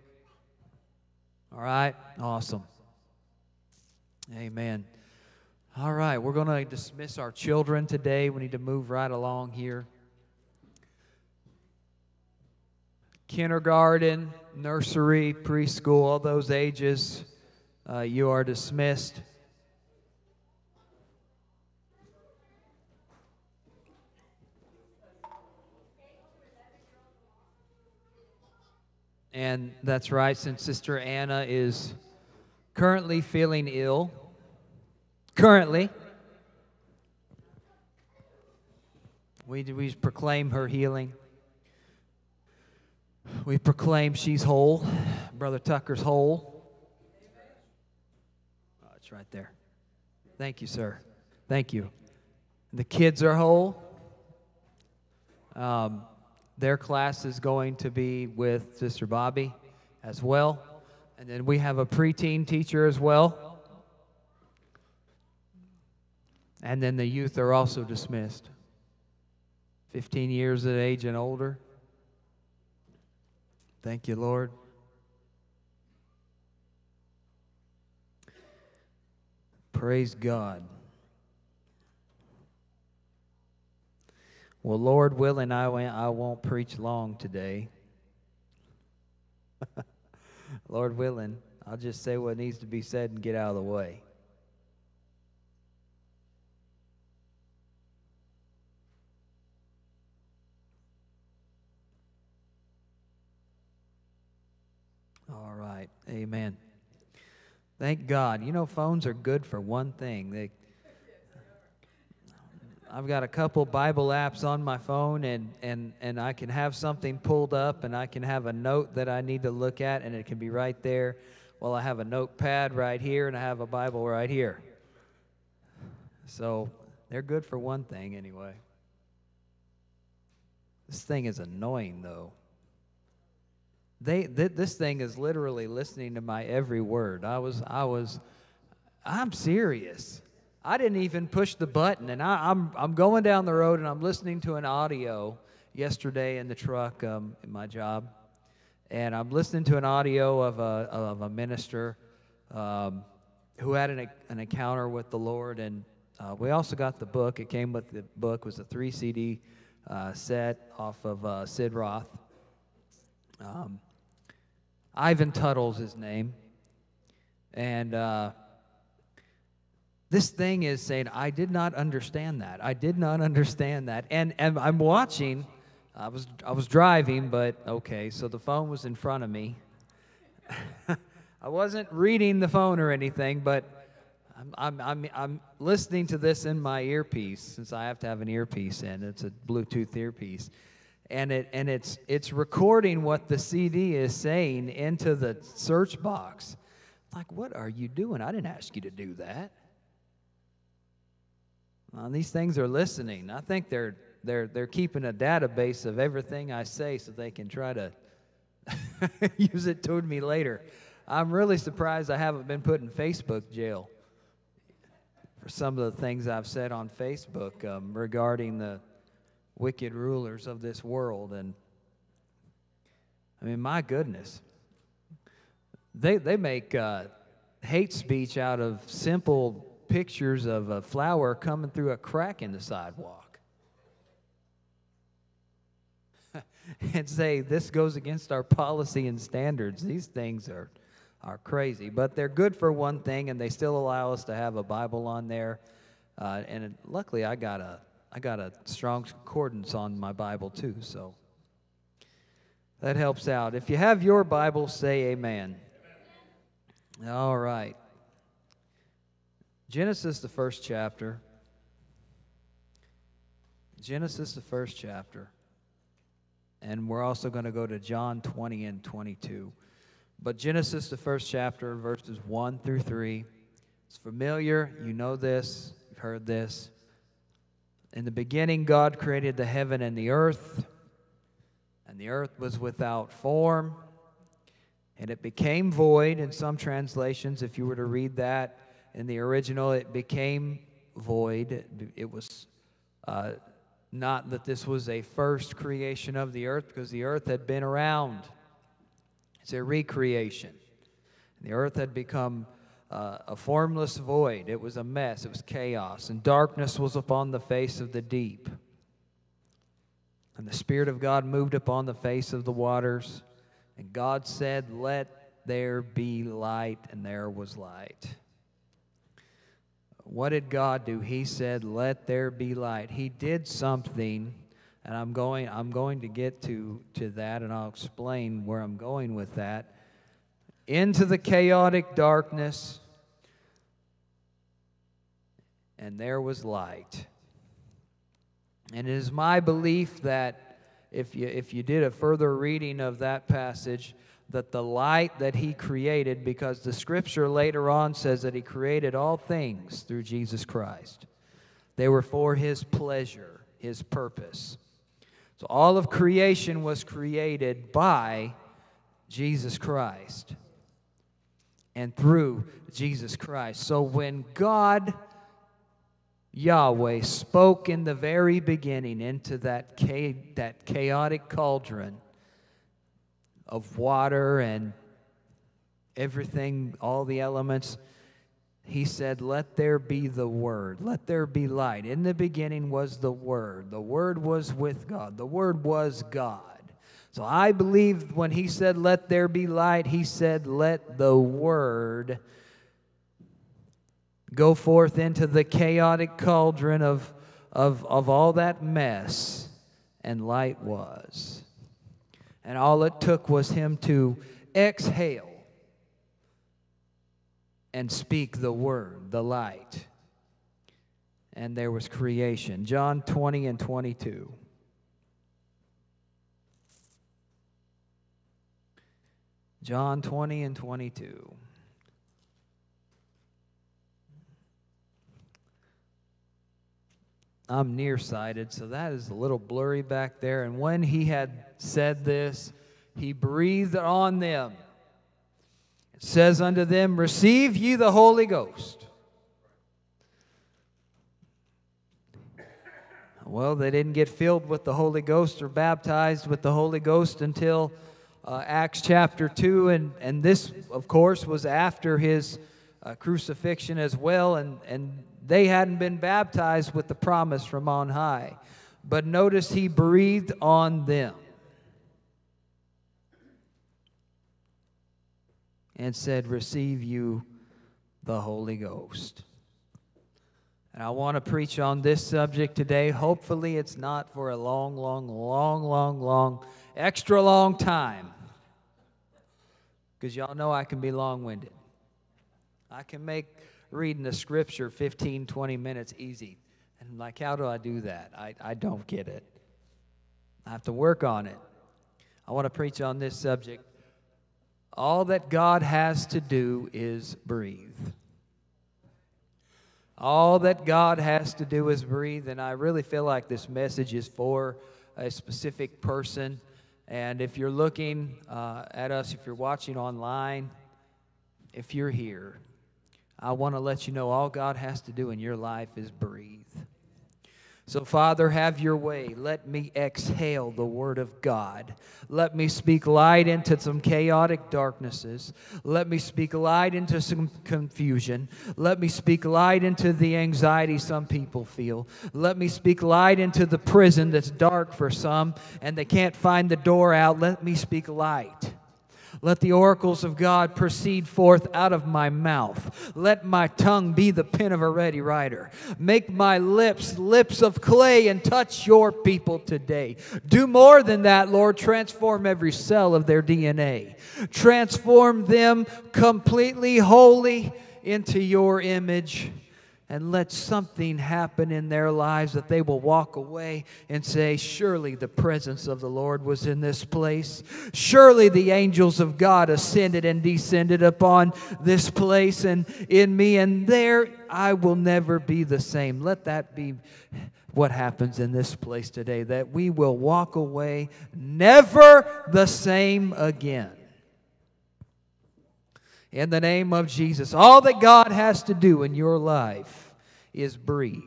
All right? Awesome. Amen. All right, we're going to dismiss our children today. We need to move right along here. Kindergarten, nursery, preschool, all those ages, uh, you are dismissed. And that's right, since Sister Anna is currently feeling ill, currently, we, we proclaim her healing. We proclaim she's whole. Brother Tucker's whole. Oh, it's right there. Thank you, sir. Thank you. The kids are whole. Um, their class is going to be with Sister Bobby as well. And then we have a preteen teacher as well. And then the youth are also dismissed. 15 years of age and older. Thank you, Lord. Praise God. Well, Lord willing, I, I won't preach long today. Lord willing. I'll just say what needs to be said and get out of the way. Amen. Thank God. You know, phones are good for one thing. They, I've got a couple Bible apps on my phone, and, and, and I can have something pulled up, and I can have a note that I need to look at, and it can be right there. Well, I have a notepad right here, and I have a Bible right here. So they're good for one thing, anyway. This thing is annoying, though. They, th- this thing is literally listening to my every word. I was, I was, I'm serious. I didn't even push the button, and I, am I'm, I'm going down the road and I'm listening to an audio yesterday in the truck um, in my job, and I'm listening to an audio of a, of a minister um, who had an, an encounter with the Lord, and uh, we also got the book. It came with the book. It was a three CD uh, set off of uh, Sid Roth. Um, Ivan Tuttle's his name. And uh, this thing is saying, I did not understand that. I did not understand that. And, and I'm watching. I was, I was driving, but okay, so the phone was in front of me. I wasn't reading the phone or anything, but I'm, I'm, I'm, I'm listening to this in my earpiece since I have to have an earpiece in. It's a Bluetooth earpiece and it and it's it's recording what the CD is saying into the search box. Like, what are you doing? I didn't ask you to do that. Well, these things are listening. I think they're they're they're keeping a database of everything I say so they can try to use it toward me later. I'm really surprised I haven't been put in Facebook jail for some of the things I've said on Facebook um, regarding the wicked rulers of this world. And I mean, my goodness. They, they make uh, hate speech out of simple pictures of a flower coming through a crack in the sidewalk. and say this goes against our policy and standards. These things are, are crazy, but they're good for one thing, and they still allow us to have a Bible on there. Uh, and luckily, I got a I got a strong concordance on my Bible too, so that helps out. If you have your Bible, say amen. All right. Genesis, the first chapter. Genesis, the first chapter. And we're also going to go to John 20 and 22. But Genesis, the first chapter, verses 1 through 3. It's familiar. You know this. You've heard this. In the beginning, God created the heaven and the earth, and the earth was without form, and it became void. In some translations, if you were to read that in the original, it became void. It was uh, not that this was a first creation of the earth, because the earth had been around. It's a recreation. The earth had become uh, a formless void. It was a mess, it was chaos, and darkness was upon the face of the deep. And the Spirit of God moved upon the face of the waters, and God said, Let there be light, and there was light. What did God do? He said, Let there be light. He did something, and I'm going, I'm going to get to, to that, and I'll explain where I'm going with that into the chaotic darkness, and there was light. And it is my belief that if you, if you did a further reading of that passage, that the light that he created, because the scripture later on says that he created all things through Jesus Christ, they were for his pleasure, his purpose. So all of creation was created by Jesus Christ and through Jesus Christ. So when God, Yahweh, spoke in the very beginning into that, cha- that chaotic cauldron of water and everything, all the elements, he said, Let there be the Word, let there be light. In the beginning was the Word. The Word was with God, the Word was God. So I believe when he said, Let there be light, he said, Let the word go forth into the chaotic cauldron of, of, of all that mess, and light was. And all it took was him to exhale and speak the word, the light. And there was creation. John 20 and 22. John 20 and 22. I'm nearsighted, so that is a little blurry back there. And when he had said this, he breathed on them. It says unto them, Receive ye the Holy Ghost. Well, they didn't get filled with the Holy Ghost or baptized with the Holy Ghost until uh, Acts chapter 2. And, and this, of course, was after his uh, crucifixion as well. And, and they hadn't been baptized with the promise from on high. But notice he breathed on them and said, Receive you the Holy Ghost. And I want to preach on this subject today. Hopefully, it's not for a long, long, long, long, long, extra long time. Because y'all know I can be long winded. I can make reading the scripture 15, 20 minutes easy. And, like, how do I do that? I, I don't get it. I have to work on it. I want to preach on this subject. All that God has to do is breathe. All that God has to do is breathe, and I really feel like this message is for a specific person. And if you're looking uh, at us, if you're watching online, if you're here, I want to let you know all God has to do in your life is breathe. So, Father, have your way. Let me exhale the word of God. Let me speak light into some chaotic darknesses. Let me speak light into some confusion. Let me speak light into the anxiety some people feel. Let me speak light into the prison that's dark for some and they can't find the door out. Let me speak light. Let the oracles of God proceed forth out of my mouth. Let my tongue be the pen of a ready writer. Make my lips lips of clay and touch your people today. Do more than that, Lord. Transform every cell of their DNA. Transform them completely holy into your image and let something happen in their lives that they will walk away and say, Surely the presence of the Lord was in this place. Surely the angels of God ascended and descended upon this place and in me, and there I will never be the same. Let that be what happens in this place today, that we will walk away never the same again in the name of Jesus. All that God has to do in your life is breathe.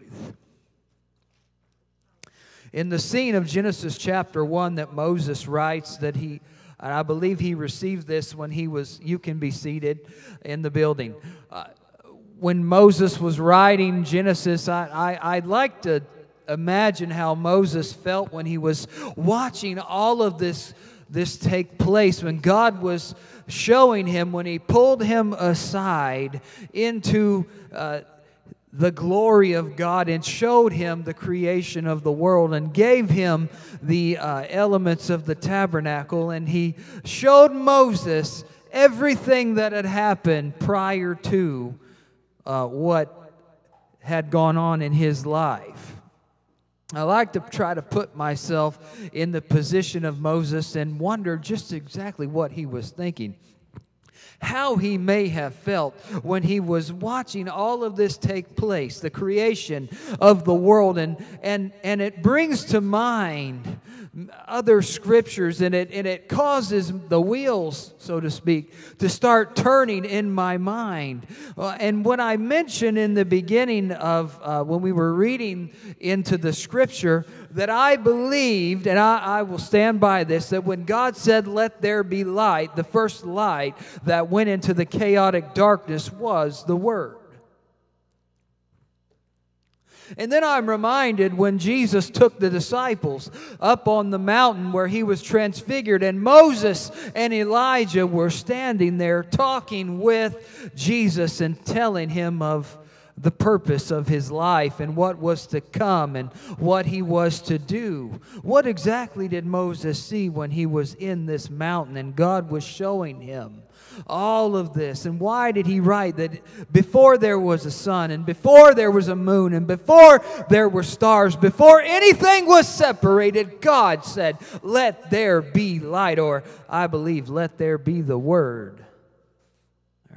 In the scene of Genesis chapter 1 that Moses writes that he and I believe he received this when he was you can be seated in the building. Uh, when Moses was writing Genesis, I, I, I'd like to imagine how Moses felt when he was watching all of this, this take place, when God was showing him when he pulled him aside into uh, the glory of God and showed him the creation of the world and gave him the uh, elements of the tabernacle. And he showed Moses everything that had happened prior to uh, what had gone on in his life. I like to try to put myself in the position of Moses and wonder just exactly what he was thinking. How he may have felt when he was watching all of this take place, the creation of the world. And, and, and it brings to mind other scriptures and it, and it causes the wheels, so to speak, to start turning in my mind. Uh, and when I mentioned in the beginning of uh, when we were reading into the scripture that I believed, and I, I will stand by this, that when God said, Let there be light, the first light that went into the chaotic darkness was the Word. And then I'm reminded when Jesus took the disciples up on the mountain where he was transfigured, and Moses and Elijah were standing there talking with Jesus and telling him of the purpose of his life and what was to come and what he was to do. What exactly did Moses see when he was in this mountain and God was showing him? All of this. And why did he write that before there was a sun, and before there was a moon, and before there were stars, before anything was separated, God said, Let there be light, or I believe, let there be the word.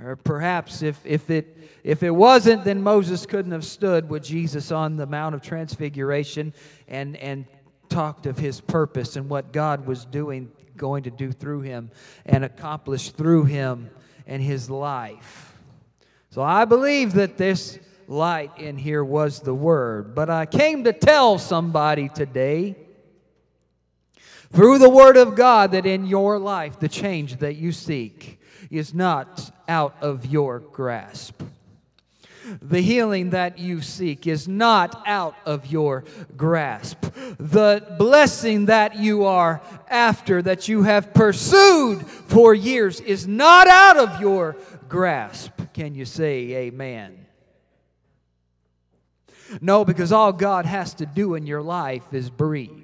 Or perhaps if, if, it, if it wasn't, then Moses couldn't have stood with Jesus on the Mount of Transfiguration and, and talked of his purpose and what God was doing, going to do through him and accomplish through him and his life. So I believe that this light in here was the Word. But I came to tell somebody today through the Word of God that in your life, the change that you seek is not out of your grasp. The healing that you seek is not out of your grasp. The blessing that you are after, that you have pursued for years, is not out of your grasp. Can you say amen? No, because all God has to do in your life is breathe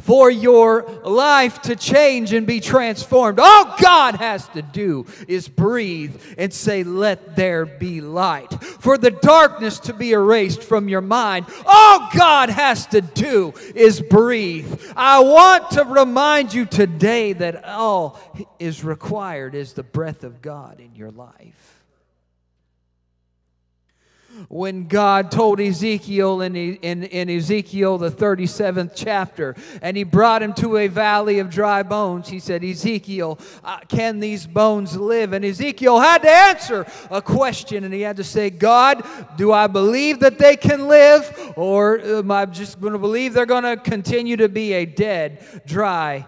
for your life to change and be transformed. All God has to do is breathe and say, Let there be light. For the darkness to be erased from your mind, all God has to do is breathe. I want to remind you today that all is required is the breath of God in your life when God told Ezekiel in, in, in, Ezekiel, the 37th chapter, and he brought him to a valley of dry bones. He said, Ezekiel, uh, can these bones live? And Ezekiel had to answer a question, and he had to say, God, do I believe that they can live, or am I just going to believe they're going to continue to be a dead, dry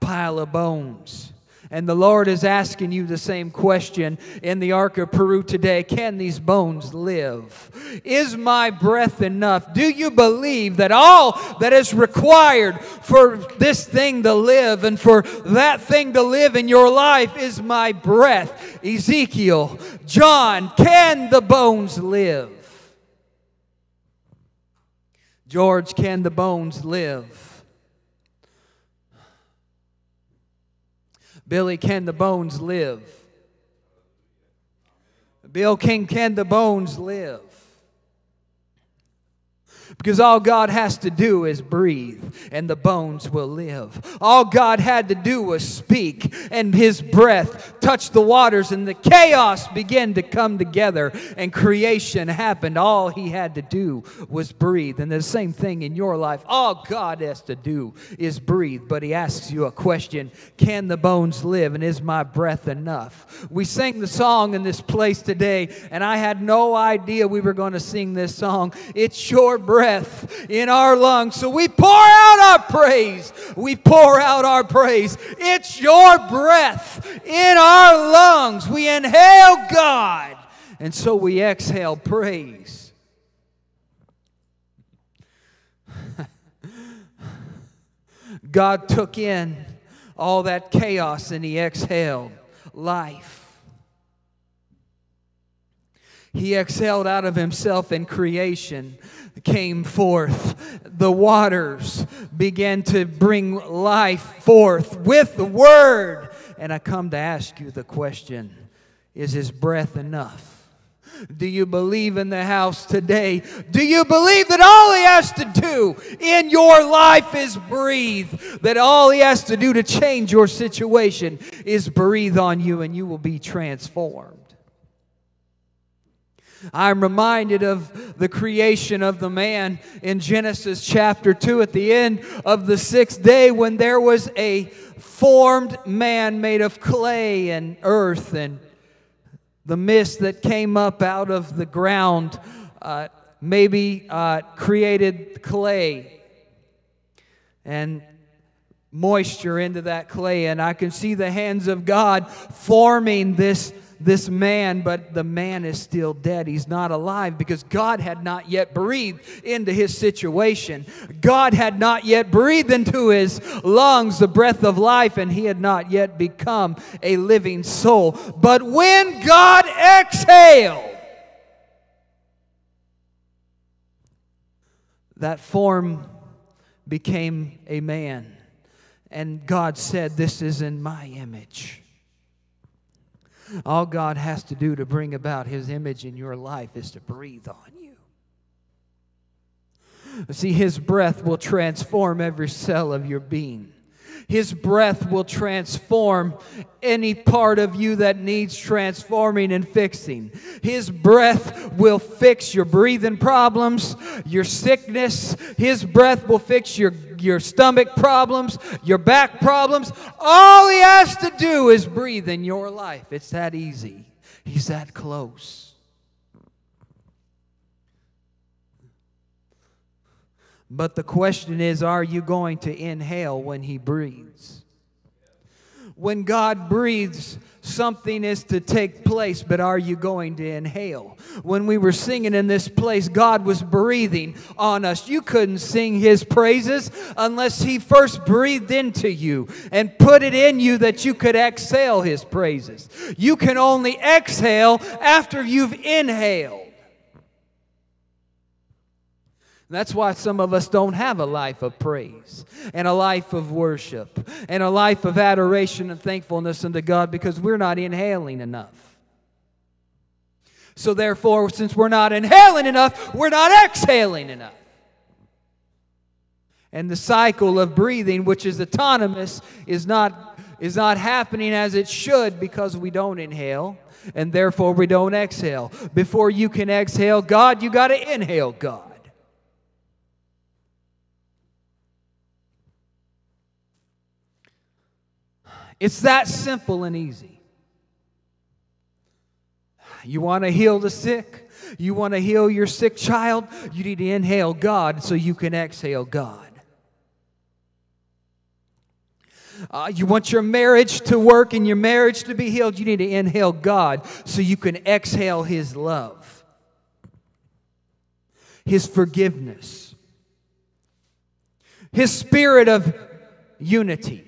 pile of bones? And the Lord is asking you the same question in the ARC of Peru today Can these bones live? Is my breath enough? Do you believe that all that is required for this thing to live and for that thing to live in your life is my breath? Ezekiel, John, can the bones live? George, can the bones live? Billy, can the bones live? Bill King, can the bones live? Because all God has to do is breathe and the bones will live. All God had to do was speak and his breath touched the waters and the chaos began to come together and creation happened. All he had to do was breathe. And the same thing in your life. All God has to do is breathe. But he asks you a question Can the bones live? And is my breath enough? We sang the song in this place today and I had no idea we were going to sing this song. It's your breath breath in our lungs. So we pour out our praise. We pour out our praise. It's your breath in our lungs. We inhale God. And so we exhale praise. God took in all that chaos and He exhaled life. He exhaled out of himself in creation came forth. The waters began to bring life forth with the word. And I come to ask you the question Is his breath enough? Do you believe in the house today? Do you believe that all he has to do in your life is breathe? That all he has to do to change your situation is breathe on you and you will be transformed? I'm reminded of the creation of the man in Genesis chapter 2 at the end of the sixth day when there was a formed man made of clay and earth and the mist that came up out of the ground uh, maybe uh, created clay. And moisture into that clay. And i can see the hands of god forming this this man, but the man is still dead. He's not alive because God had not yet breathed into his situation. God had not yet breathed into his lungs the breath of life, and he had not yet become a living soul. But when God exhaled, that form became a man. And God said, This is in my image. All God has to do to bring about his image in your life is to breathe on you. See, his breath will transform every cell of your being. His breath will transform any part of you that needs transforming and fixing. His breath will fix your breathing problems, your sickness. His breath will fix your, your stomach problems, your back problems. All He has to do is breathe in your life. It's that easy. He's that close. But the question is are you going to inhale when He breathes? When God breathes, something is to take place, but are you going to inhale? When we were singing in this place, God was breathing on us. You couldn't sing His praises unless He first breathed into you and put it in you that you could exhale His praises. You can only exhale after you've inhaled. That's why some of us don't have a life of praise and a life of worship and a life of adoration and thankfulness unto God because we're not inhaling enough. So, therefore, since we're not inhaling enough, we're not exhaling enough. And the cycle of breathing, which is autonomous, is not, is not happening as it should because we don't inhale and therefore we don't exhale. Before you can exhale God, you got to inhale God. It's that simple and easy. You want to heal the sick? You want to heal your sick child? You need to inhale God so you can exhale God. Uh, you want your marriage to work and your marriage to be healed? You need to inhale God so you can exhale His love, His forgiveness, His spirit of unity.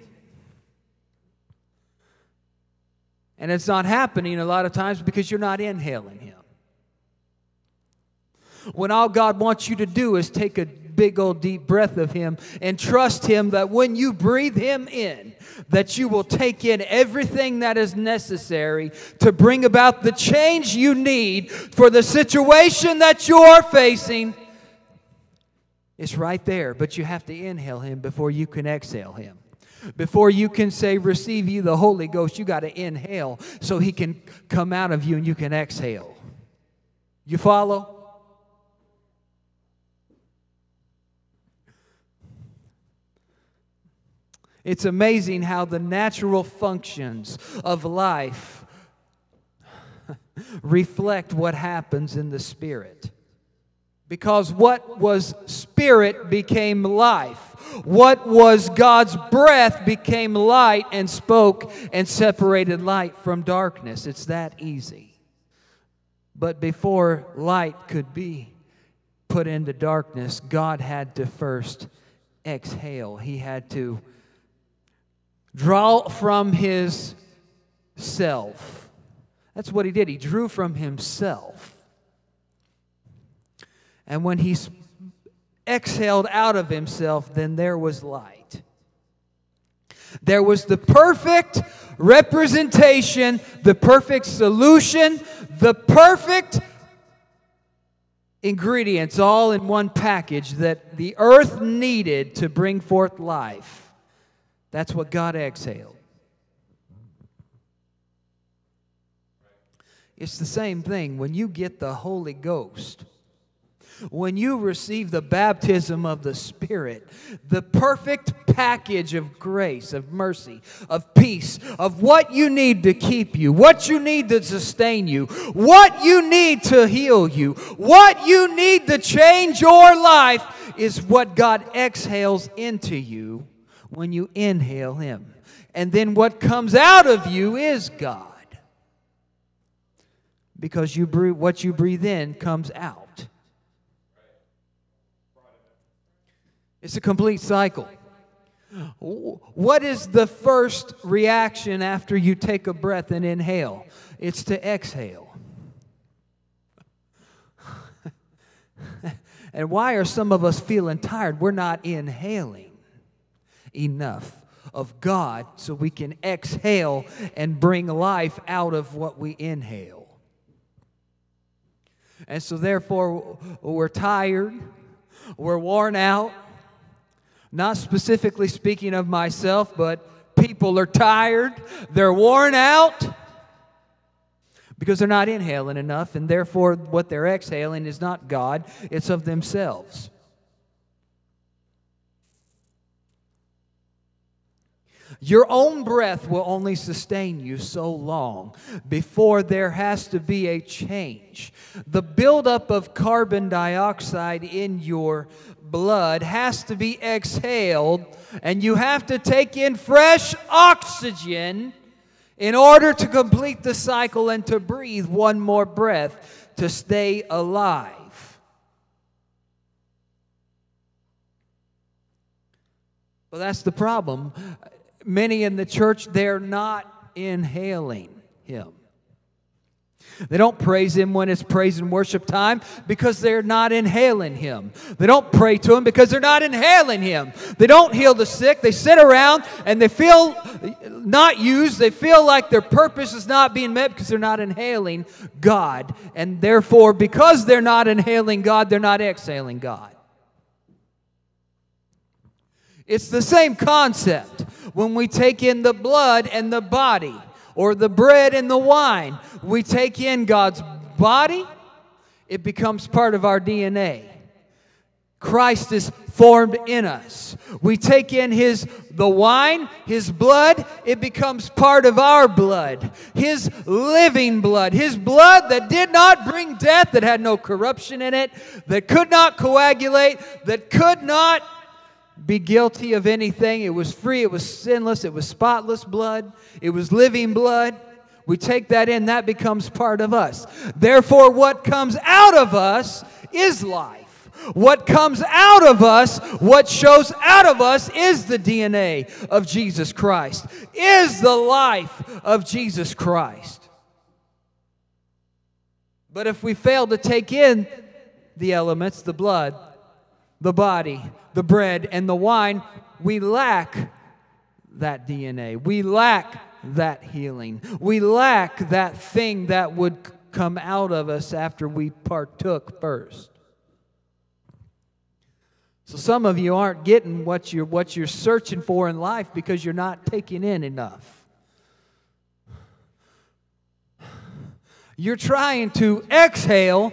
And it's not happening a lot of times because you're not inhaling Him. When all God wants you to do is take a big old deep breath of Him and trust Him that when you breathe Him in, that you will take in everything that is necessary to bring about the change you need for the situation that you are facing. It's right there, but you have to inhale Him before you can exhale Him. Before you can say, Receive you the Holy Ghost, you got to inhale so He can come out of you and you can exhale. You follow? It's amazing how the natural functions of life reflect what happens in the spirit. Because what was spirit became life. What was God's breath became light and spoke and separated light from darkness. It's that easy. But before light could be put into darkness, God had to first exhale. He had to draw from his self. That's what he did. He drew from himself. And when he exhaled out of himself, then there was light. There was the perfect representation, the perfect solution, the perfect ingredients all in one package that the earth needed to bring forth life. That's what God exhaled. It's the same thing when you get the Holy Ghost when you receive the baptism of the Spirit, the perfect package of grace, of mercy, of peace, of what you need to keep you, what you need to sustain you, what you need to heal you, what you need to change your life is what God exhales into you when you inhale Him. And then what comes out of you is God. because you breathe, what you breathe in comes out. It's a complete cycle. What is the first reaction after you take a breath and inhale? It's to exhale. and why are some of us feeling tired? We're not inhaling enough of God so we can exhale and bring life out of what we inhale. And so, therefore, we're tired, we're worn out. Not specifically speaking of myself, but people are tired, they're worn out because they're not inhaling enough, and therefore, what they're exhaling is not God, it's of themselves. Your own breath will only sustain you so long before there has to be a change. The buildup of carbon dioxide in your blood has to be exhaled, and you have to take in fresh oxygen in order to complete the cycle and to breathe one more breath to stay alive. Well, that's the problem many in the church, they're not inhaling Him. They don't praise Him when it's praise and worship time because they're not inhaling Him. They don't pray to Him because they're not inhaling Him. They don't heal the sick. They sit around and they feel not used. They feel like their purpose is not being met because they're not inhaling God. And therefore, because they're not inhaling God, they're not exhaling God. It's the same concept when we take in the blood and the body, or the bread and the wine. We take in God's body, it becomes part of our DNA. Christ is formed in us. We take in his the wine, his blood, it becomes part of our blood. His living blood, his blood that did not bring death, that had no corruption in it, that could not coagulate, that could not be guilty of anything. It was free, it was sinless, it was spotless blood, it was living blood. We take that in, that becomes part of us. Therefore, what comes out of us is life. What comes out of us, what shows out of us, is the DNA of Jesus Christ, is the life of Jesus Christ. But if we fail to take in the elements, the blood, the body, the bread, and the wine, we lack that DNA. We lack that healing. We lack that thing that would come out of us after we partook first. So some of you aren't getting what you're what you're searching for in life because you're not taking in enough. You're trying to exhale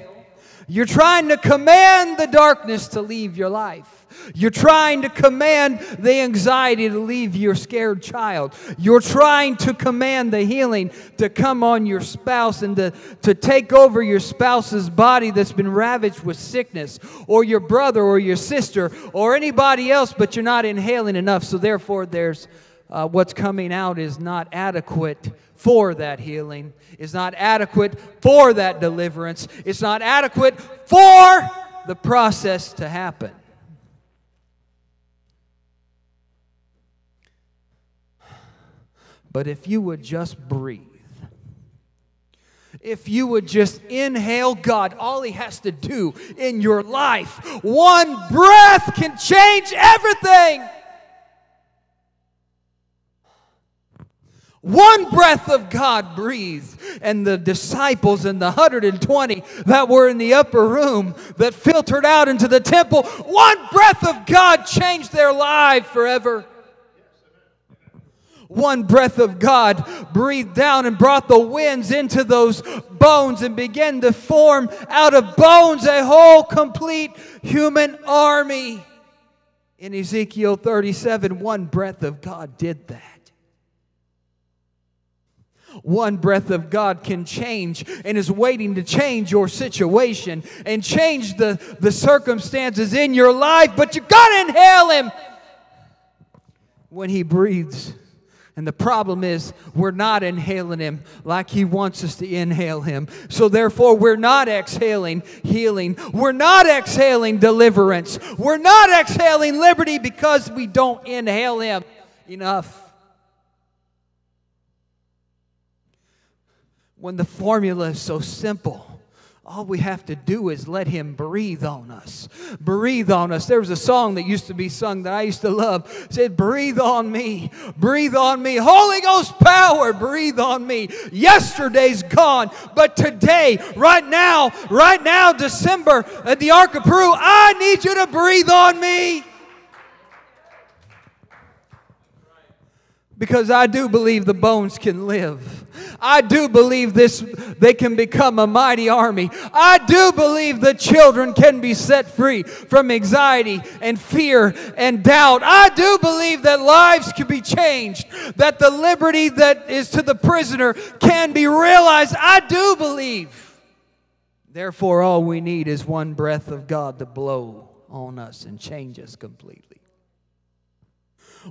you're trying to command the darkness to leave your life. You're trying to command the anxiety to leave your scared child. You're trying to command the healing to come on your spouse and to, to take over your spouse's body that's been ravaged with sickness, or your brother or your sister, or anybody else, but you're not inhaling enough. So, therefore, there's uh, what's coming out is not adequate for that healing, is not adequate for that deliverance, it's not adequate for the process to happen. But if you would just breathe, if you would just inhale God, all He has to do in your life, one breath can change everything. One breath of God breathed, and the disciples and the 120 that were in the upper room that filtered out into the temple, one breath of God changed their life forever. One breath of God breathed down and brought the winds into those bones and began to form out of bones a whole complete human army. In Ezekiel 37, one breath of God did that. One breath of God can change and is waiting to change your situation and change the, the circumstances in your life, but you got to inhale Him when He breathes. And the problem is, we're not inhaling Him like He wants us to inhale Him. So, therefore, we're not exhaling healing. We're not exhaling deliverance. We're not exhaling liberty because we don't inhale Him enough. When the formula is so simple, all we have to do is let Him breathe on us. Breathe on us. There was a song that used to be sung that I used to love. It said, Breathe on me. Breathe on me. Holy Ghost power, breathe on me. Yesterday's gone, but today, right now, right now, December at the ARC of Peru, I need you to breathe on me. Because I do believe the bones can live. I do believe this they can become a mighty army. I do believe the children can be set free from anxiety and fear and doubt. I do believe that lives can be changed, that the liberty that is to the prisoner can be realized. I do believe. Therefore, all we need is one breath of God to blow on us and change us completely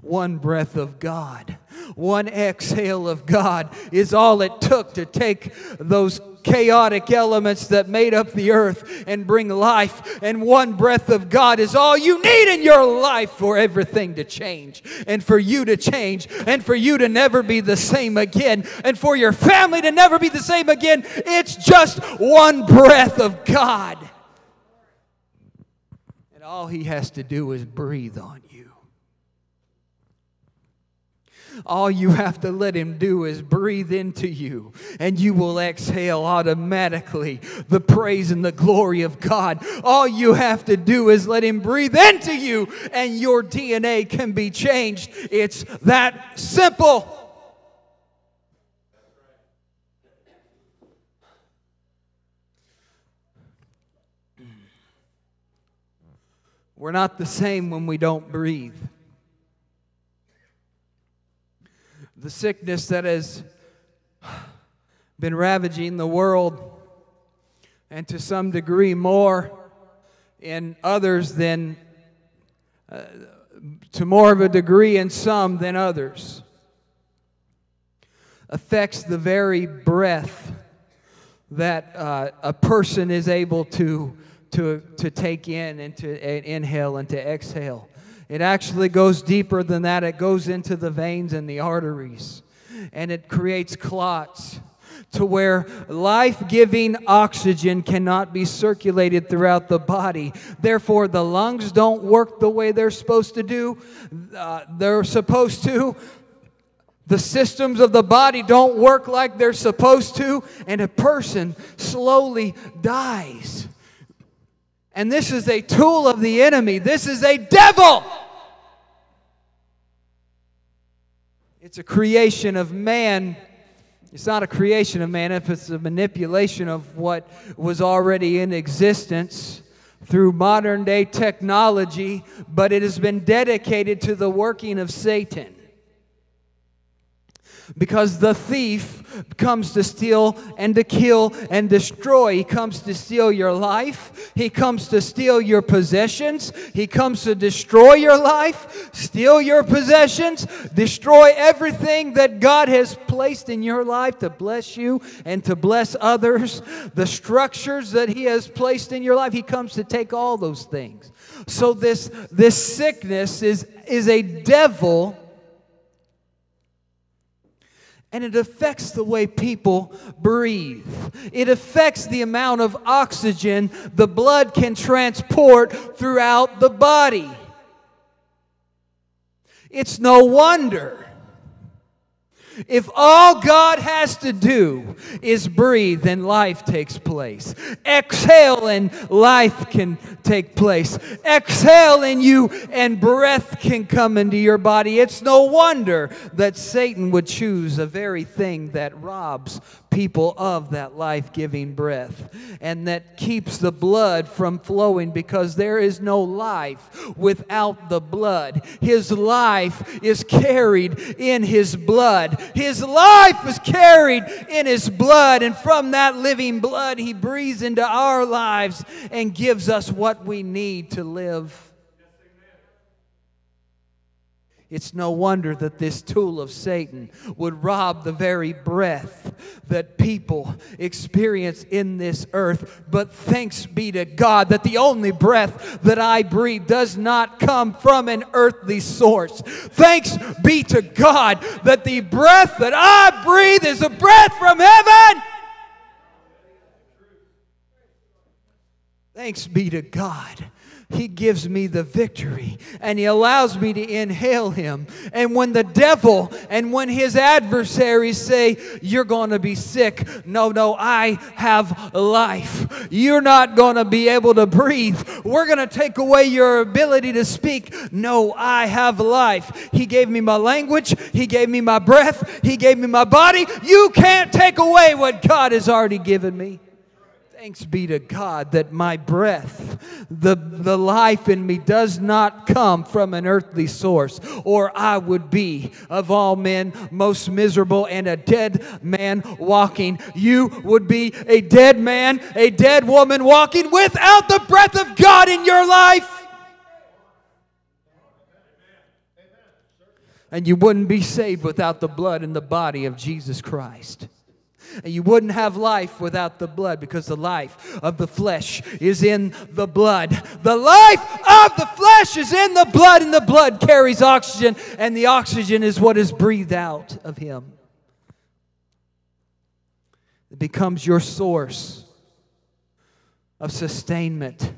one breath of God, one exhale of God is all it took to take those chaotic elements that made up the earth and bring life. And one breath of God is all you need in your life for everything to change and for you to change and for you to never be the same again and for your family to never be the same again. It's just one breath of God. And all He has to do is breathe on you. All you have to let Him do is breathe into you, and you will exhale automatically the praise and the glory of God. All you have to do is let Him breathe into you, and your DNA can be changed. It's that simple. We're not the same when we don't breathe. The sickness that has been ravaging the world, and to some degree more in others than, uh, to more of a degree in some than others, affects the very breath that uh, a person is able to, to, to take in and to inhale and to exhale. It actually goes deeper than that. It goes into the veins and the arteries, and it creates clots to where life giving oxygen cannot be circulated throughout the body. Therefore, the lungs don't work the way they're supposed to do. Uh, they're supposed to. The systems of the body don't work like they're supposed to, and a person slowly dies. And this is a tool of the enemy. This is a devil. It's a creation of man. It's not a creation of man if it's a manipulation of what was already in existence through modern day technology, but it has been dedicated to the working of Satan. Because the thief comes to steal and to kill and destroy. He comes to steal your life. He comes to steal your possessions. He comes to destroy your life, steal your possessions, destroy everything that God has placed in your life to bless you and to bless others. The structures that He has placed in your life, He comes to take all those things. So this, this sickness is, is a devil and it affects the way people breathe. It affects the amount of oxygen the blood can transport throughout the body. It's no wonder if all God has to do is breathe, then life takes place. Exhale and life can take place. Exhale in you and breath can come into your body. It's no wonder that Satan would choose a very thing that robs people of that life giving breath and that keeps the blood from flowing because there is no life without the blood. His life is carried in His blood. His life is carried in His blood, and from that living blood, He breathes into our lives and gives us what we need to live. It's no wonder that this tool of Satan would rob the very breath that people experience in this earth. But thanks be to God that the only breath that I breathe does not come from an earthly source. Thanks be to God that the breath that I breathe is a breath from heaven. Thanks be to God he gives me the victory and He allows me to inhale Him. And when the devil and when his adversaries say, You're going to be sick, no, no, I have life. You're not going to be able to breathe. We're going to take away your ability to speak. No, I have life. He gave me my language, He gave me my breath, He gave me my body. You can't take away what God has already given me. Thanks be to God that my breath, the, the life in me, does not come from an earthly source, or I would be, of all men, most miserable and a dead man walking. You would be a dead man, a dead woman walking without the breath of God in your life. And you wouldn't be saved without the blood and the body of Jesus Christ. And you wouldn't have life without the blood because the life of the flesh is in the blood. The life of the flesh is in the blood, and the blood carries oxygen, and the oxygen is what is breathed out of him. It becomes your source of sustainment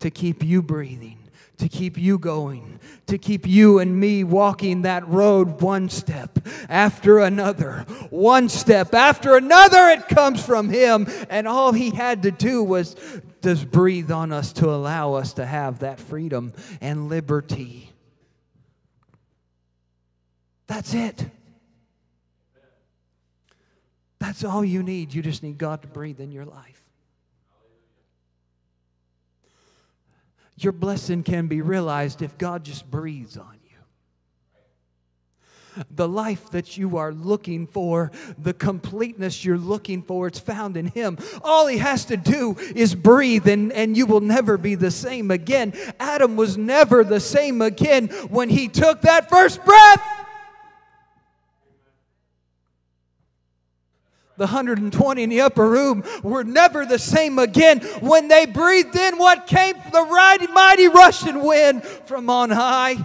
to keep you breathing to keep you going, to keep you and me walking that road one step after another, one step after another. It comes from Him. And all He had to do was just breathe on us to allow us to have that freedom and liberty. That's it. That's all you need. You just need God to breathe in your life. Your blessing can be realized if God just breathes on you. The life that you are looking for, the completeness you're looking for, it's found in Him. All He has to do is breathe, and, and you will never be the same again. Adam was never the same again when he took that first breath. The 120 in the upper room were never the same again when they breathed in what came the mighty, mighty rushing wind from on high.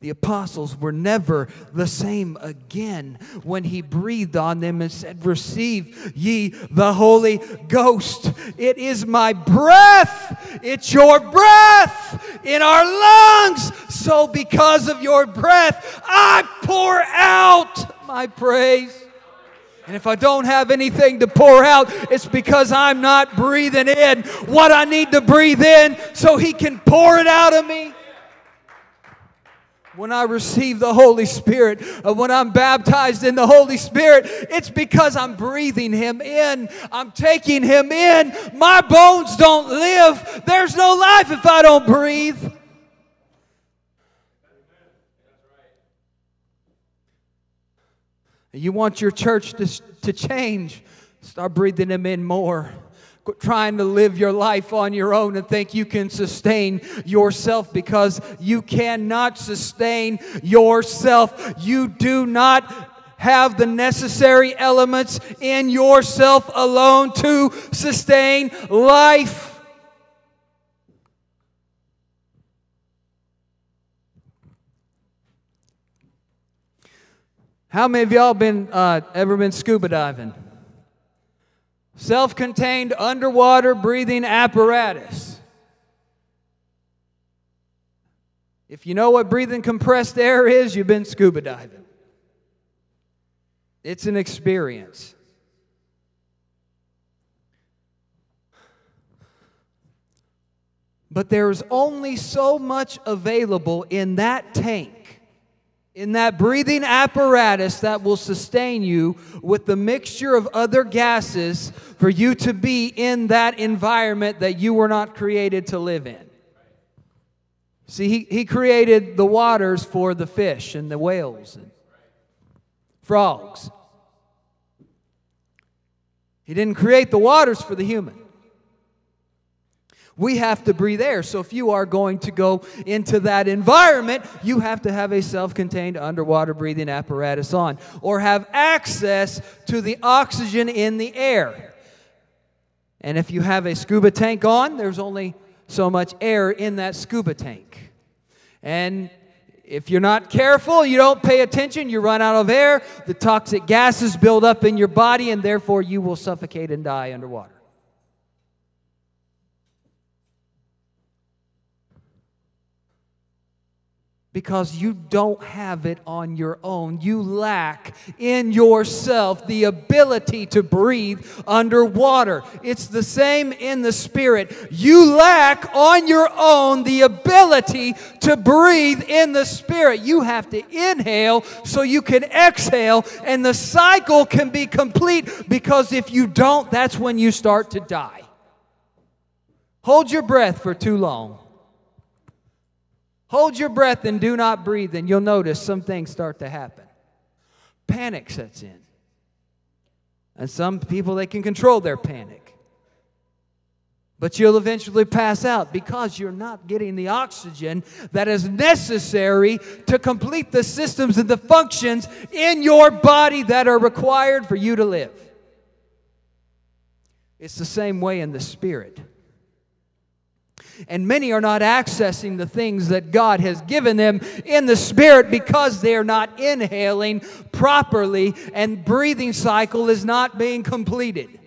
The apostles were never the same again when he breathed on them and said, Receive ye the Holy Ghost. It is my breath, it's your breath in our lungs. So, because of your breath, I pour out my praise. And if I don't have anything to pour out, it's because I'm not breathing in what I need to breathe in so He can pour it out of me when I receive the Holy Spirit, when I'm baptized in the Holy Spirit, it's because I'm breathing Him in. I'm taking Him in. My bones don't live. There's no life if I don't breathe. You want your church to, to change, start breathing Him in more. Quit trying to live your life on your own and think you can sustain yourself because you cannot sustain yourself. You do not have the necessary elements in yourself alone to sustain life. How many of y'all been uh, ever been scuba diving? Self contained underwater breathing apparatus. If you know what breathing compressed air is, you've been scuba diving. It's an experience. But there's only so much available in that tank in that breathing apparatus that will sustain you with the mixture of other gases for you to be in that environment that you were not created to live in. See, he, he created the waters for the fish and the whales and frogs. He didn't create the waters for the human. We have to breathe air. So if you are going to go into that environment, you have to have a self contained underwater breathing apparatus on or have access to the oxygen in the air. And if you have a scuba tank on, there's only so much air in that scuba tank. And if you're not careful, you don't pay attention, you run out of air, the toxic gases build up in your body, and therefore you will suffocate and die underwater. Because you don't have it on your own. You lack in yourself the ability to breathe underwater. It's the same in the spirit. You lack on your own the ability to breathe in the spirit. You have to inhale so you can exhale, and the cycle can be complete because if you don't, that's when you start to die. Hold your breath for too long. Hold your breath and do not breathe, and you'll notice some things start to happen. Panic sets in. And some people, they can control their panic. But you'll eventually pass out because you're not getting the oxygen that is necessary to complete the systems and the functions in your body that are required for you to live. It's the same way in the spirit. And many are not accessing the things that God has given them in the Spirit because they're not inhaling properly and breathing cycle is not being completed.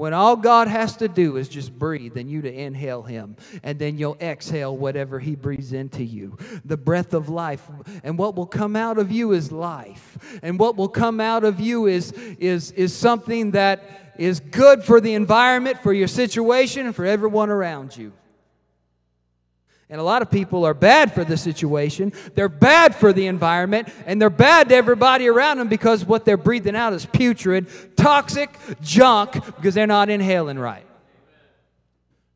When all God has to do is just breathe and you to inhale Him, and then you'll exhale whatever He breathes into you. The breath of life. And what will come out of you is life. And what will come out of you is, is, is something that is good for the environment, for your situation, and for everyone around you. And a lot of people are bad for the situation. They're bad for the environment, and they're bad to everybody around them because what they're breathing out is putrid, toxic junk because they're not inhaling right.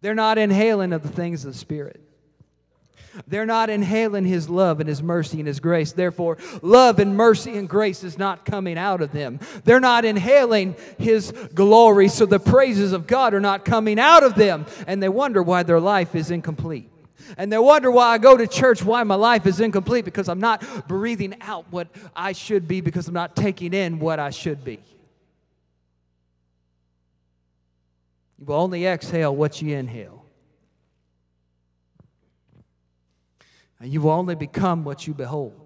They're not inhaling of the things of the Spirit. They're not inhaling His love and His mercy and His grace. Therefore, love and mercy and grace is not coming out of them. They're not inhaling His glory, so the praises of God are not coming out of them. And they wonder why their life is incomplete. And they wonder why I go to church, why my life is incomplete, because I'm not breathing out what I should be, because I'm not taking in what I should be. You will only exhale what you inhale. And you will only become what you behold.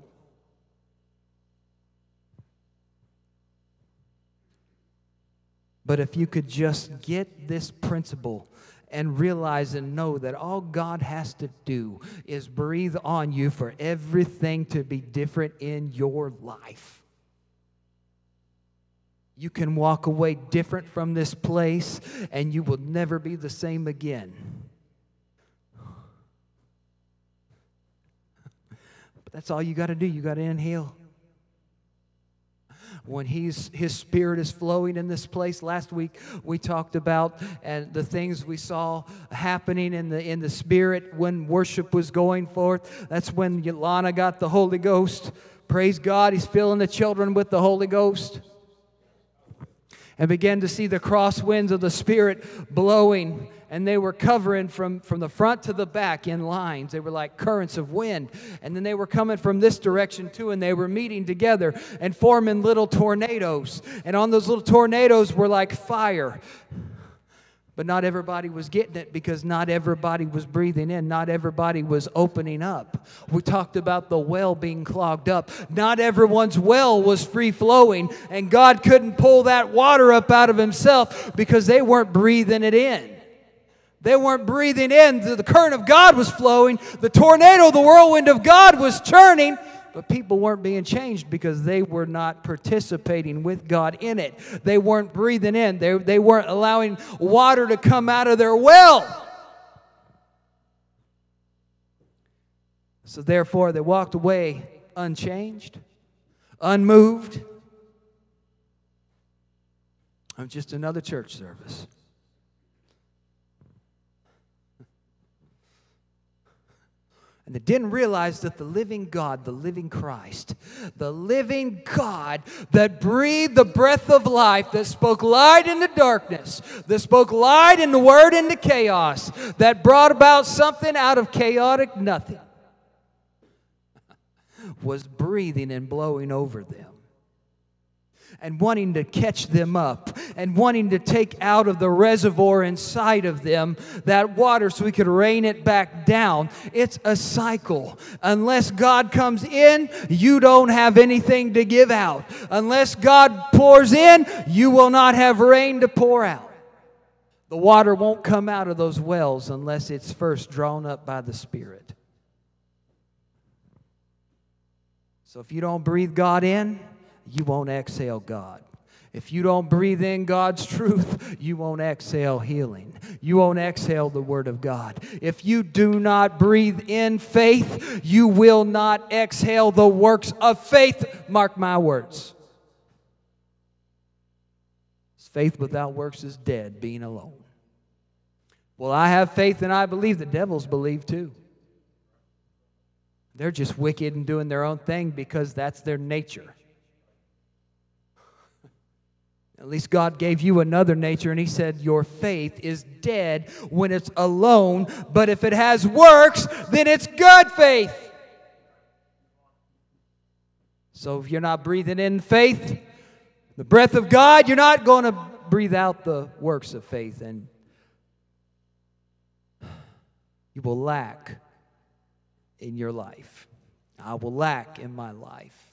But if you could just get this principle and realize and know that all God has to do is breathe on you for everything to be different in your life. You can walk away different from this place and you will never be the same again. But that's all you got to do. You got to inhale when he's, his spirit is flowing in this place. Last week we talked about and the things we saw happening in the, in the spirit when worship was going forth. That's when Yolana got the Holy Ghost. Praise God, he's filling the children with the Holy Ghost. And began to see the crosswinds of the Spirit blowing and they were covering from, from the front to the back in lines. They were like currents of wind. And then they were coming from this direction too, and they were meeting together and forming little tornadoes. And on those little tornadoes were like fire. But not everybody was getting it because not everybody was breathing in. Not everybody was opening up. We talked about the well being clogged up. Not everyone's well was free flowing, and God couldn't pull that water up out of Himself because they weren't breathing it in. They weren't breathing in. The current of God was flowing. The tornado, the whirlwind of God was churning. But people weren't being changed because they were not participating with God in it. They weren't breathing in. They, they weren't allowing water to come out of their well. So therefore, they walked away unchanged, unmoved. I'm just another church service. And they didn't realize that the living God, the living Christ, the living God that breathed the breath of life, that spoke light into darkness, that spoke light in the word into chaos, that brought about something out of chaotic nothing, was breathing and blowing over them and wanting to catch them up and wanting to take out of the reservoir inside of them that water so we could rain it back down. It's a cycle. Unless God comes in, you don't have anything to give out. Unless God pours in, you will not have rain to pour out. The water won't come out of those wells unless it's first drawn up by the Spirit. So if you don't breathe God in, you won't exhale God. If you don't breathe in God's truth, you won't exhale healing. You won't exhale the Word of God. If you do not breathe in faith, you will not exhale the works of faith. Mark my words. Faith without works is dead, being alone. Well, I have faith and I believe. The devils believe too. They're just wicked and doing their own thing because that's their nature. At least God gave you another nature, and He said, Your faith is dead when it's alone, but if it has works, then it's good faith. So if you're not breathing in faith, the breath of God, you're not going to breathe out the works of faith, and you will lack in your life. I will lack in my life.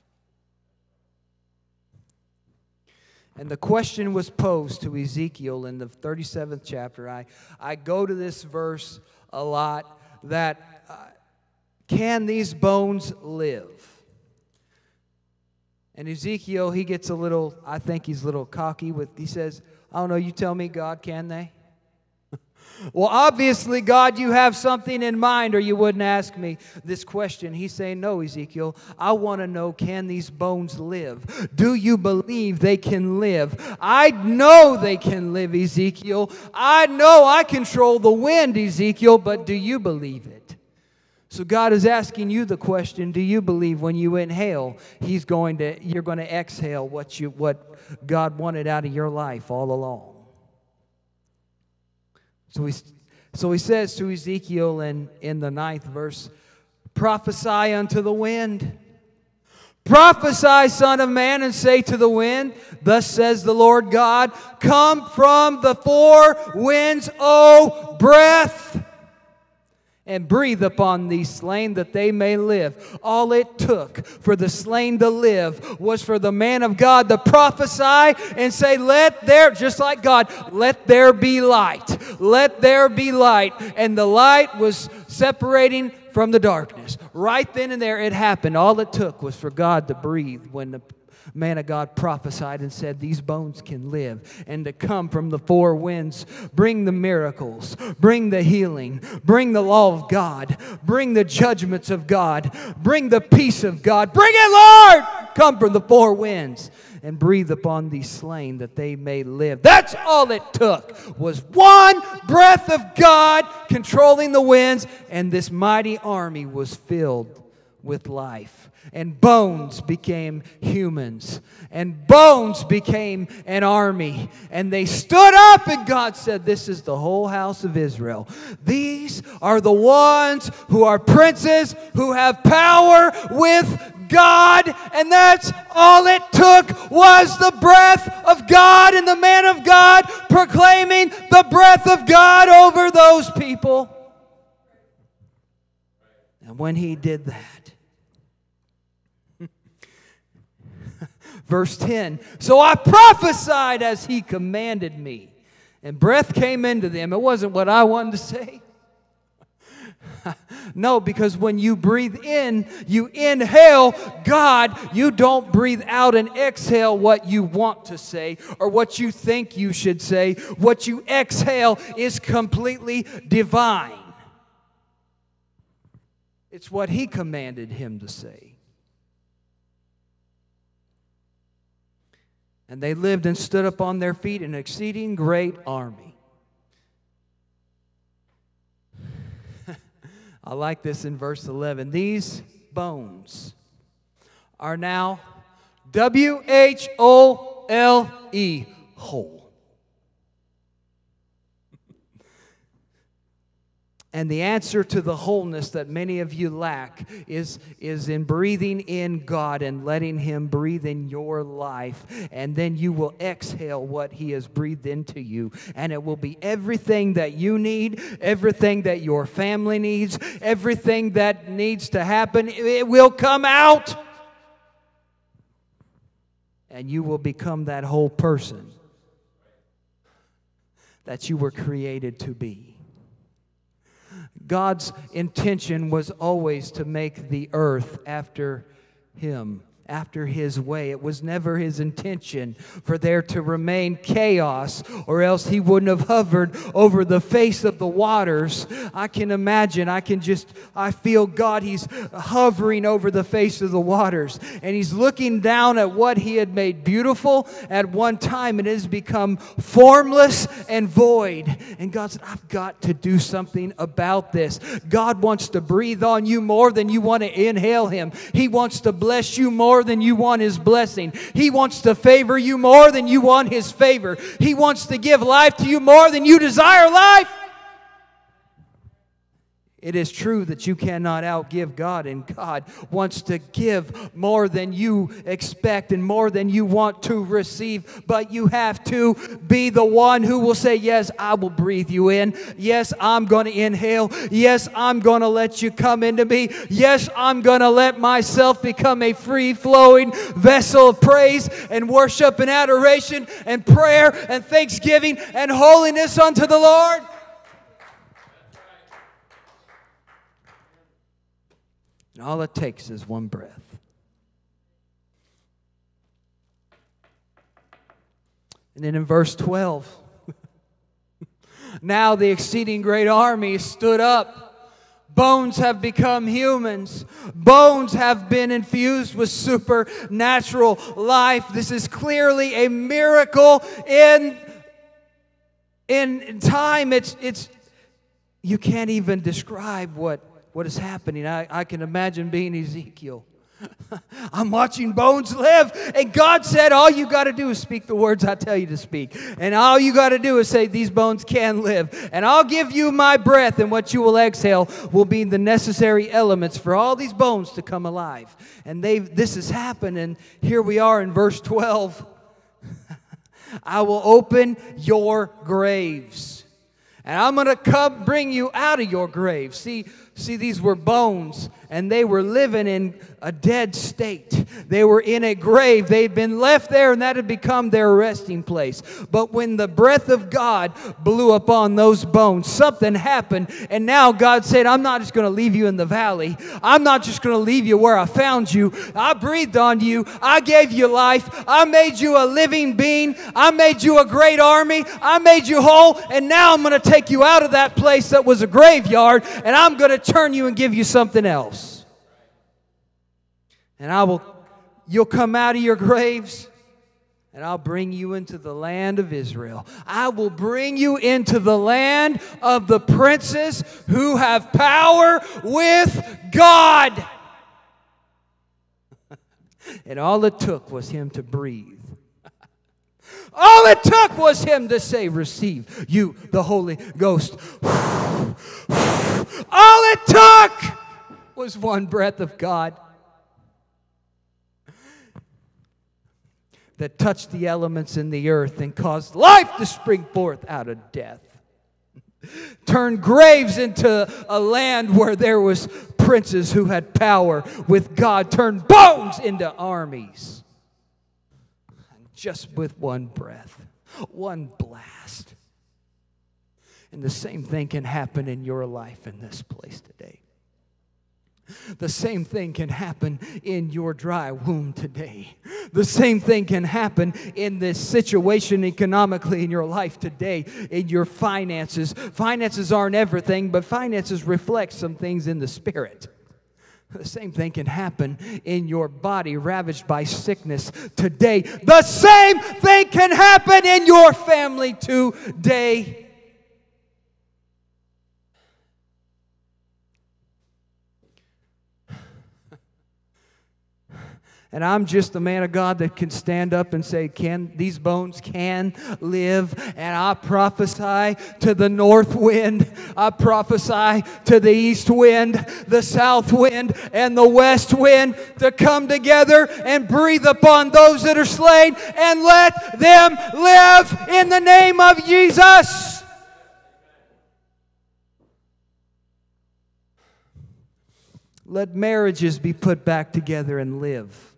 And the question was posed to Ezekiel in the 37th chapter. I, I go to this verse a lot that uh, can these bones live? And Ezekiel, he gets a little, I think he's a little cocky with, he says, I don't know, you tell me, God, can they? Well, obviously, God, you have something in mind, or you wouldn't ask me this question. He's saying, No, Ezekiel, I want to know can these bones live? Do you believe they can live? I know they can live, Ezekiel. I know I control the wind, Ezekiel, but do you believe it? So God is asking you the question, do you believe when you inhale, he's going to you're going to exhale what you what God wanted out of your life all along? So he, so he says to Ezekiel in, in the ninth verse, prophesy unto the wind. Prophesy, Son of Man, and say to the wind, Thus says the Lord God, Come from the four winds, O breath and breathe upon these slain that they may live. All it took for the slain to live was for the man of God to prophesy and say, Let there, just like God, let there be light. Let there be light. And the light was separating from the darkness. Right then and there, it happened. All it took was for God to breathe when the man of God prophesied and said, These bones can live. And to come from the four winds, bring the miracles, bring the healing, bring the law of God, bring the judgments of God, bring the peace of God. Bring it, Lord! Come from the four winds and breathe upon these slain that they may live. That's all it took was one breath of God controlling the winds, and this mighty army was filled with life and bones became humans, and bones became an army. And they stood up, and God said, This is the whole house of Israel. These are the ones who are princes, who have power with God, and that's all it took was the breath of God and the man of God proclaiming the breath of God over those people. And when he did that, Verse 10 So I prophesied as he commanded me, and breath came into them. It wasn't what I wanted to say. no, because when you breathe in, you inhale God. You don't breathe out and exhale what you want to say or what you think you should say. What you exhale is completely divine. It's what He commanded him to say. And they lived and stood up on their feet, an exceeding great army. I like this in verse 11. These bones are now W H O L E, whole. And the answer to the wholeness that many of you lack is, is in breathing in God and letting Him breathe in your life. And then you will exhale what He has breathed into you. And it will be everything that you need, everything that your family needs, everything that needs to happen. It will come out. And you will become that whole person that you were created to be. God's intention was always to make the earth after him after his way. It was never his intention for there to remain chaos, or else he wouldn't have hovered over the face of the waters. I can imagine, I can just, I feel God, he's hovering over the face of the waters, and he's looking down at what he had made beautiful at one time, and it has become formless and void. And God said, I've got to do something about this. God wants to breathe on you more than you want to inhale him, he wants to bless you more more than you want His blessing. He wants to favor you more than you want His favor. He wants to give life to you more than you desire life. It is true that you cannot outgive God, and God wants to give more than you expect and more than you want to receive. But you have to be the one who will say, Yes, I will breathe you in. Yes, I'm going to inhale. Yes, I'm going to let you come into me. Yes, I'm going to let myself become a free flowing vessel of praise and worship and adoration and prayer and thanksgiving and holiness unto the Lord. And all it takes is one breath. And then in verse 12, now the exceeding great army stood up. Bones have become humans. Bones have been infused with supernatural life. This is clearly a miracle in, in time. It's, it's, you can't even describe what what is happening. I, I can imagine being Ezekiel. I'm watching bones live. And God said, All you got to do is speak the words I tell you to speak. And all you got to do is say, These bones can live. And I'll give you my breath, and what you will exhale will be the necessary elements for all these bones to come alive. And they this has happened. And here we are in verse 12. I will open your graves. And I'm going to come bring you out of your grave. See, See, these were bones, and they were living in a dead state. They were in a grave. They'd been left there, and that had become their resting place. But when the breath of God blew upon those bones, something happened. And now God said, I'm not just going to leave you in the valley. I'm not just going to leave you where I found you. I breathed on you. I gave you life. I made you a living being. I made you a great army. I made you whole. And now I'm going to take you out of that place that was a graveyard, and I'm going to turn you and give you something else. And I will, you'll come out of your graves and I'll bring you into the land of Israel. I will bring you into the land of the princes who have power with God. and all it took was him to breathe. All it took was him to say, Receive you, the Holy Ghost. All it took was one breath of God that touched the elements in the earth and caused life to spring forth out of death. Turned graves into a land where there was princes who had power with God. Turned bones into armies. Just with one breath, one blast. And the same thing can happen in your life in this place today. The same thing can happen in your dry womb today. The same thing can happen in this situation economically in your life today, in your finances. Finances aren't everything, but finances reflect some things in the spirit. The same thing can happen in your body ravaged by sickness today. The same thing can happen in your family today. And I'm just a man of God that can stand up and say, Can these bones can live? And I prophesy to the north wind, I prophesy to the east wind, the south wind, and the west wind to come together and breathe upon those that are slain and let them live in the name of Jesus. Let marriages be put back together and live.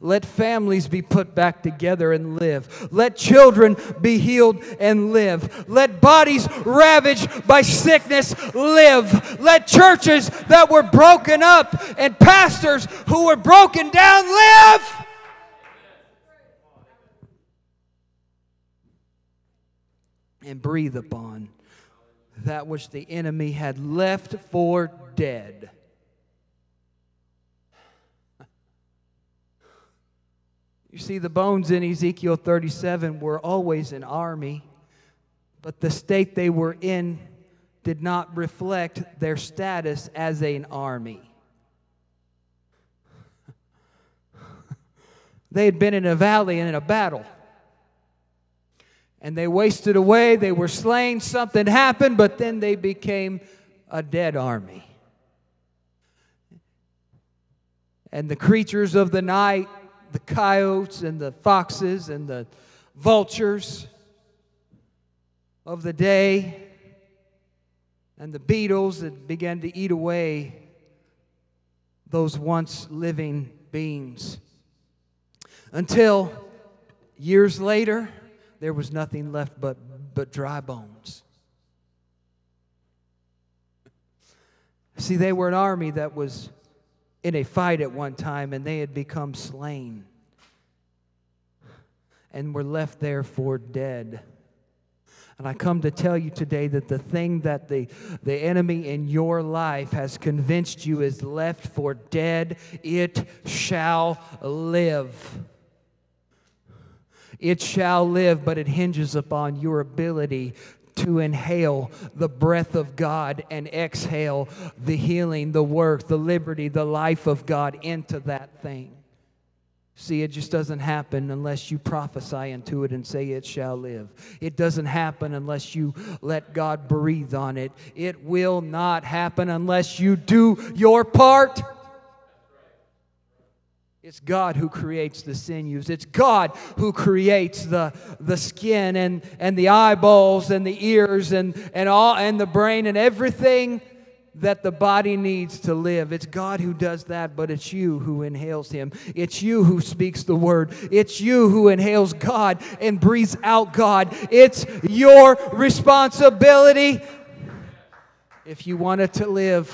Let families be put back together and live. Let children be healed and live. Let bodies ravaged by sickness live. Let churches that were broken up and pastors who were broken down live. And breathe upon that which the enemy had left for dead. You see, the bones in Ezekiel 37 were always an army, but the state they were in did not reflect their status as an army. they had been in a valley and in a battle. And they wasted away, they were slain, something happened, but then they became a dead army. And the creatures of the night the coyotes and the foxes and the vultures of the day and the beetles that began to eat away those once living beings. Until years later, there was nothing left but, but dry bones. See, they were an army that was in a fight at one time and they had become slain and were left there for dead. And I come to tell you today that the thing that the, the enemy in your life has convinced you is left for dead, it shall live. It shall live, but it hinges upon your ability to inhale the breath of God and exhale the healing, the work, the liberty, the life of God into that thing. See, it just doesn't happen unless you prophesy into it and say it shall live. It doesn't happen unless you let God breathe on it. It will not happen unless you do your part. It's God who creates the sinews. It's God who creates the, the skin and, and the eyeballs and the ears and, and, all, and the brain and everything that the body needs to live. It's God who does that, but it's you who inhales Him. It's you who speaks the word. It's you who inhales God and breathes out God. It's your responsibility. If you want it to live,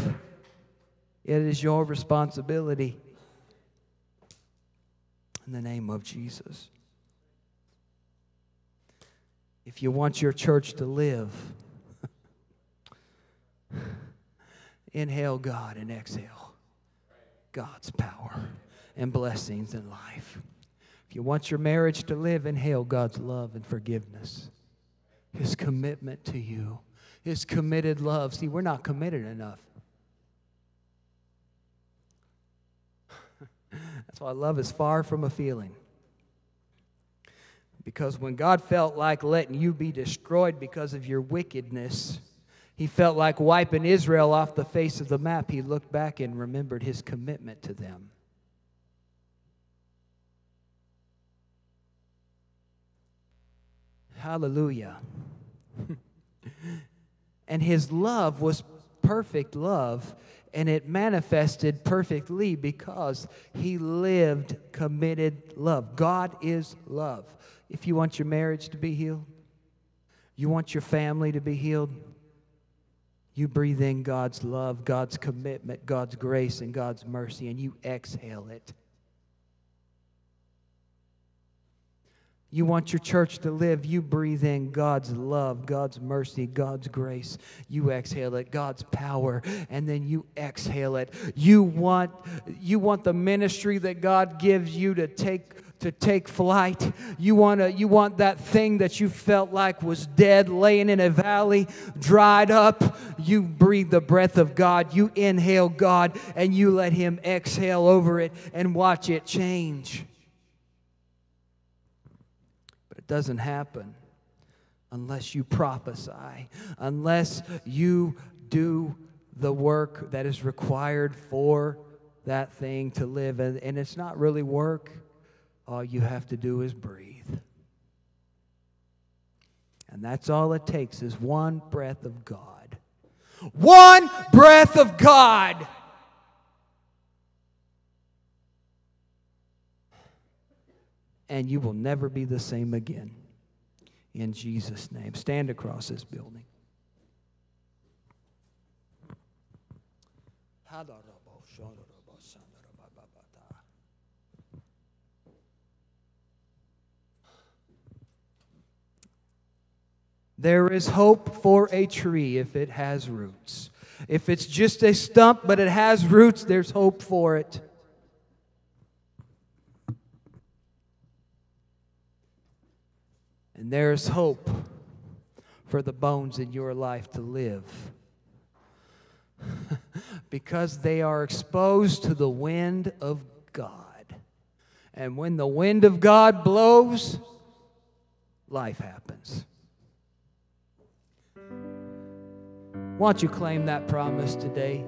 it is your responsibility in the name of Jesus. If you want your church to live, inhale God and exhale God's power and blessings in life. If you want your marriage to live, inhale God's love and forgiveness, His commitment to you, His committed love. See, we're not committed enough. That's why love is far from a feeling. Because when God felt like letting you be destroyed because of your wickedness, he felt like wiping Israel off the face of the map. He looked back and remembered his commitment to them. Hallelujah. and his love was perfect love and it manifested perfectly because he lived committed love. God is love. If you want your marriage to be healed, you want your family to be healed, you breathe in God's love, God's commitment, God's grace, and God's mercy, and you exhale it. You want your church to live, you breathe in God's love, God's mercy, God's grace. You exhale it, God's power, and then you exhale it. You want, you want the ministry that God gives you to take to take flight. You want to you want that thing that you felt like was dead laying in a valley, dried up. You breathe the breath of God. You inhale God and you let him exhale over it and watch it change. But it doesn't happen unless you prophesy, unless you do the work that is required for that thing to live. And, and it's not really work, all you have to do is breathe. And that's all it takes is one breath of God. One breath of God. And you will never be the same again. In Jesus' name. Stand across this building. There is hope for a tree if it has roots. If it's just a stump but it has roots, there's hope for it. And there's hope for the bones in your life to live. because they are exposed to the wind of God. And when the wind of God blows, life happens. Won't you claim that promise today?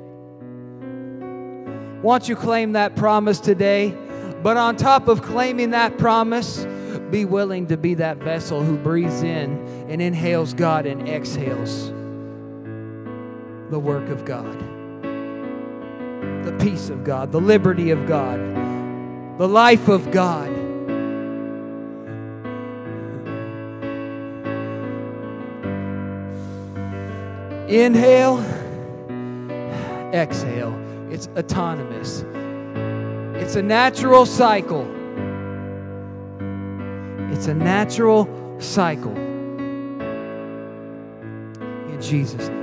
Won't you claim that promise today? But on top of claiming that promise, be willing to be that vessel who breathes in and inhales God and exhales the work of God, the peace of God, the liberty of God, the life of God. Inhale, exhale. It's autonomous. It's a natural cycle. It's a natural cycle. In Jesus' name.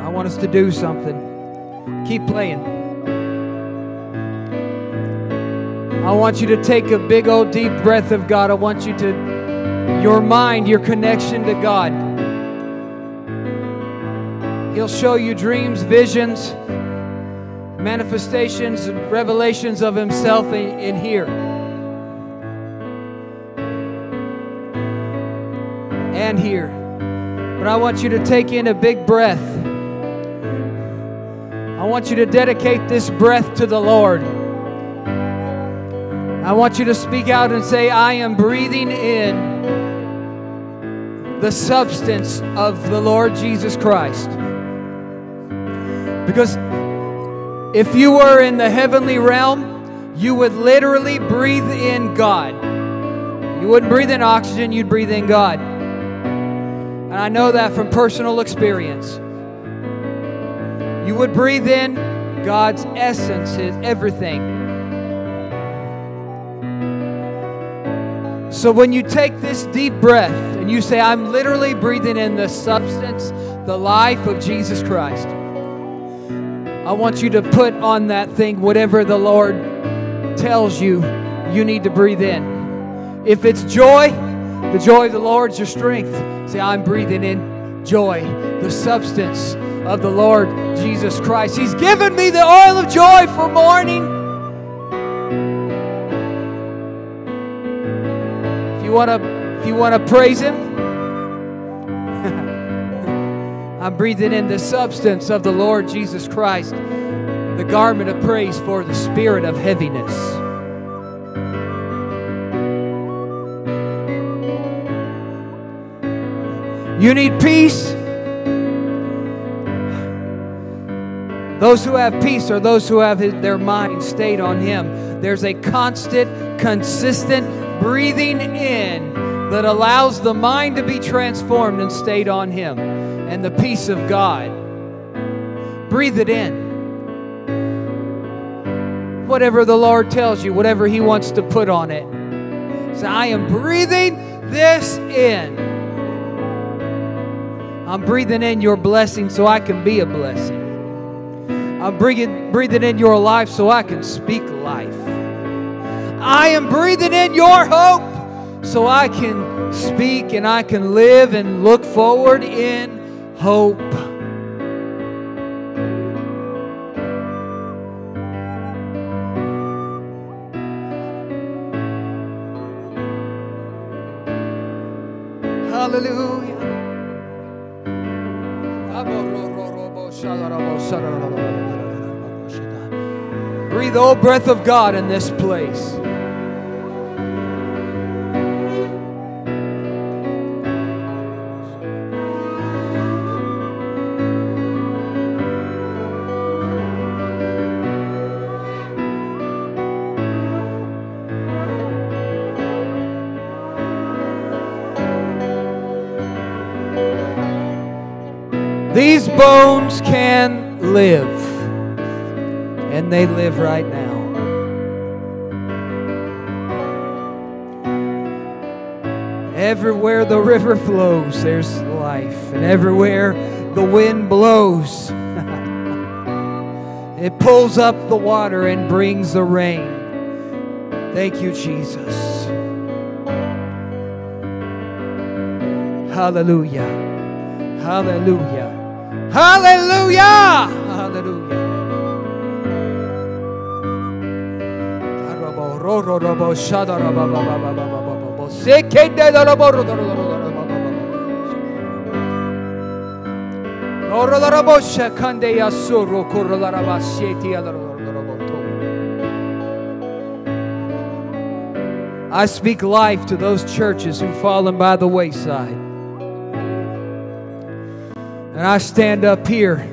I want us to do something. Keep playing. I want you to take a big old deep breath of God. I want you to, your mind, your connection to God. He'll show you dreams, visions, manifestations, revelations of Himself in, in here. I want you to take in a big breath. I want you to dedicate this breath to the Lord. I want you to speak out and say, I am breathing in the substance of the Lord Jesus Christ. Because if you were in the heavenly realm, you would literally breathe in God. You wouldn't breathe in oxygen, you'd breathe in God. And I know that from personal experience. You would breathe in God's essence, His everything. So when you take this deep breath and you say, I'm literally breathing in the substance, the life of Jesus Christ, I want you to put on that thing whatever the Lord tells you you need to breathe in. If it's joy, the joy of the Lord is your strength. Say, I'm breathing in joy, the substance of the Lord Jesus Christ. He's given me the oil of joy for mourning. If you want to if you want to praise him I'm breathing in the substance of the Lord Jesus Christ the garment of praise for the spirit of heaviness You need peace Those who have peace are those who have their mind stayed on Him. There's a constant, consistent breathing in that allows the mind to be transformed and stayed on Him and the peace of God. Breathe it in. Whatever the Lord tells you, whatever He wants to put on it. Say, I am breathing this in. I'm breathing in your blessing so I can be a blessing. I'm breathing, breathing in your life so I can speak life. I am breathing in your hope so I can speak and I can live and look forward in hope. Breathe, oh breath of God, in this place. These bones can live, they live right now. Everywhere the river flows, there's life, and everywhere the wind blows, it pulls up the water and brings the rain. Thank you, Jesus. Hallelujah. Hallelujah. Hallelujah! I speak life to those churches who've fallen by the wayside. And I stand up here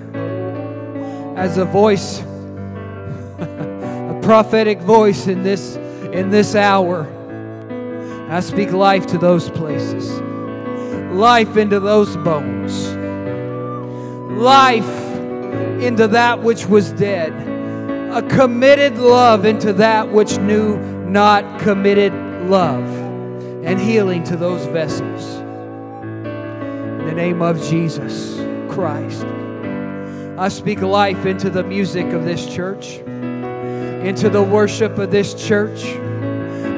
as a voice, a prophetic voice in this, in this hour. I speak life to those places, life into those bones, life into that which was dead, a committed love into that which knew not committed love, and healing to those vessels. In the name of Jesus Christ. I speak life into the music of this church, into the worship of this church,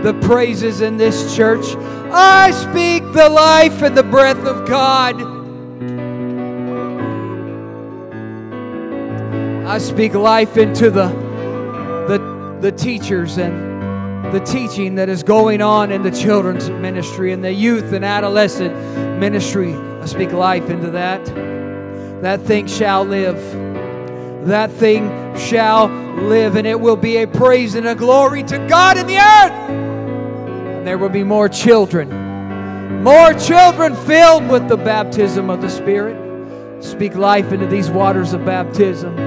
the praises in this church. I speak the life and the breath of God. I speak life into the, the, the teachers and the teaching that is going on in the children's ministry and the youth and adolescent ministry. I speak life into that. That thing shall live. That thing shall live, and it will be a praise and a glory to God in the earth. And there will be more children, more children filled with the baptism of the Spirit. Speak life into these waters of baptism.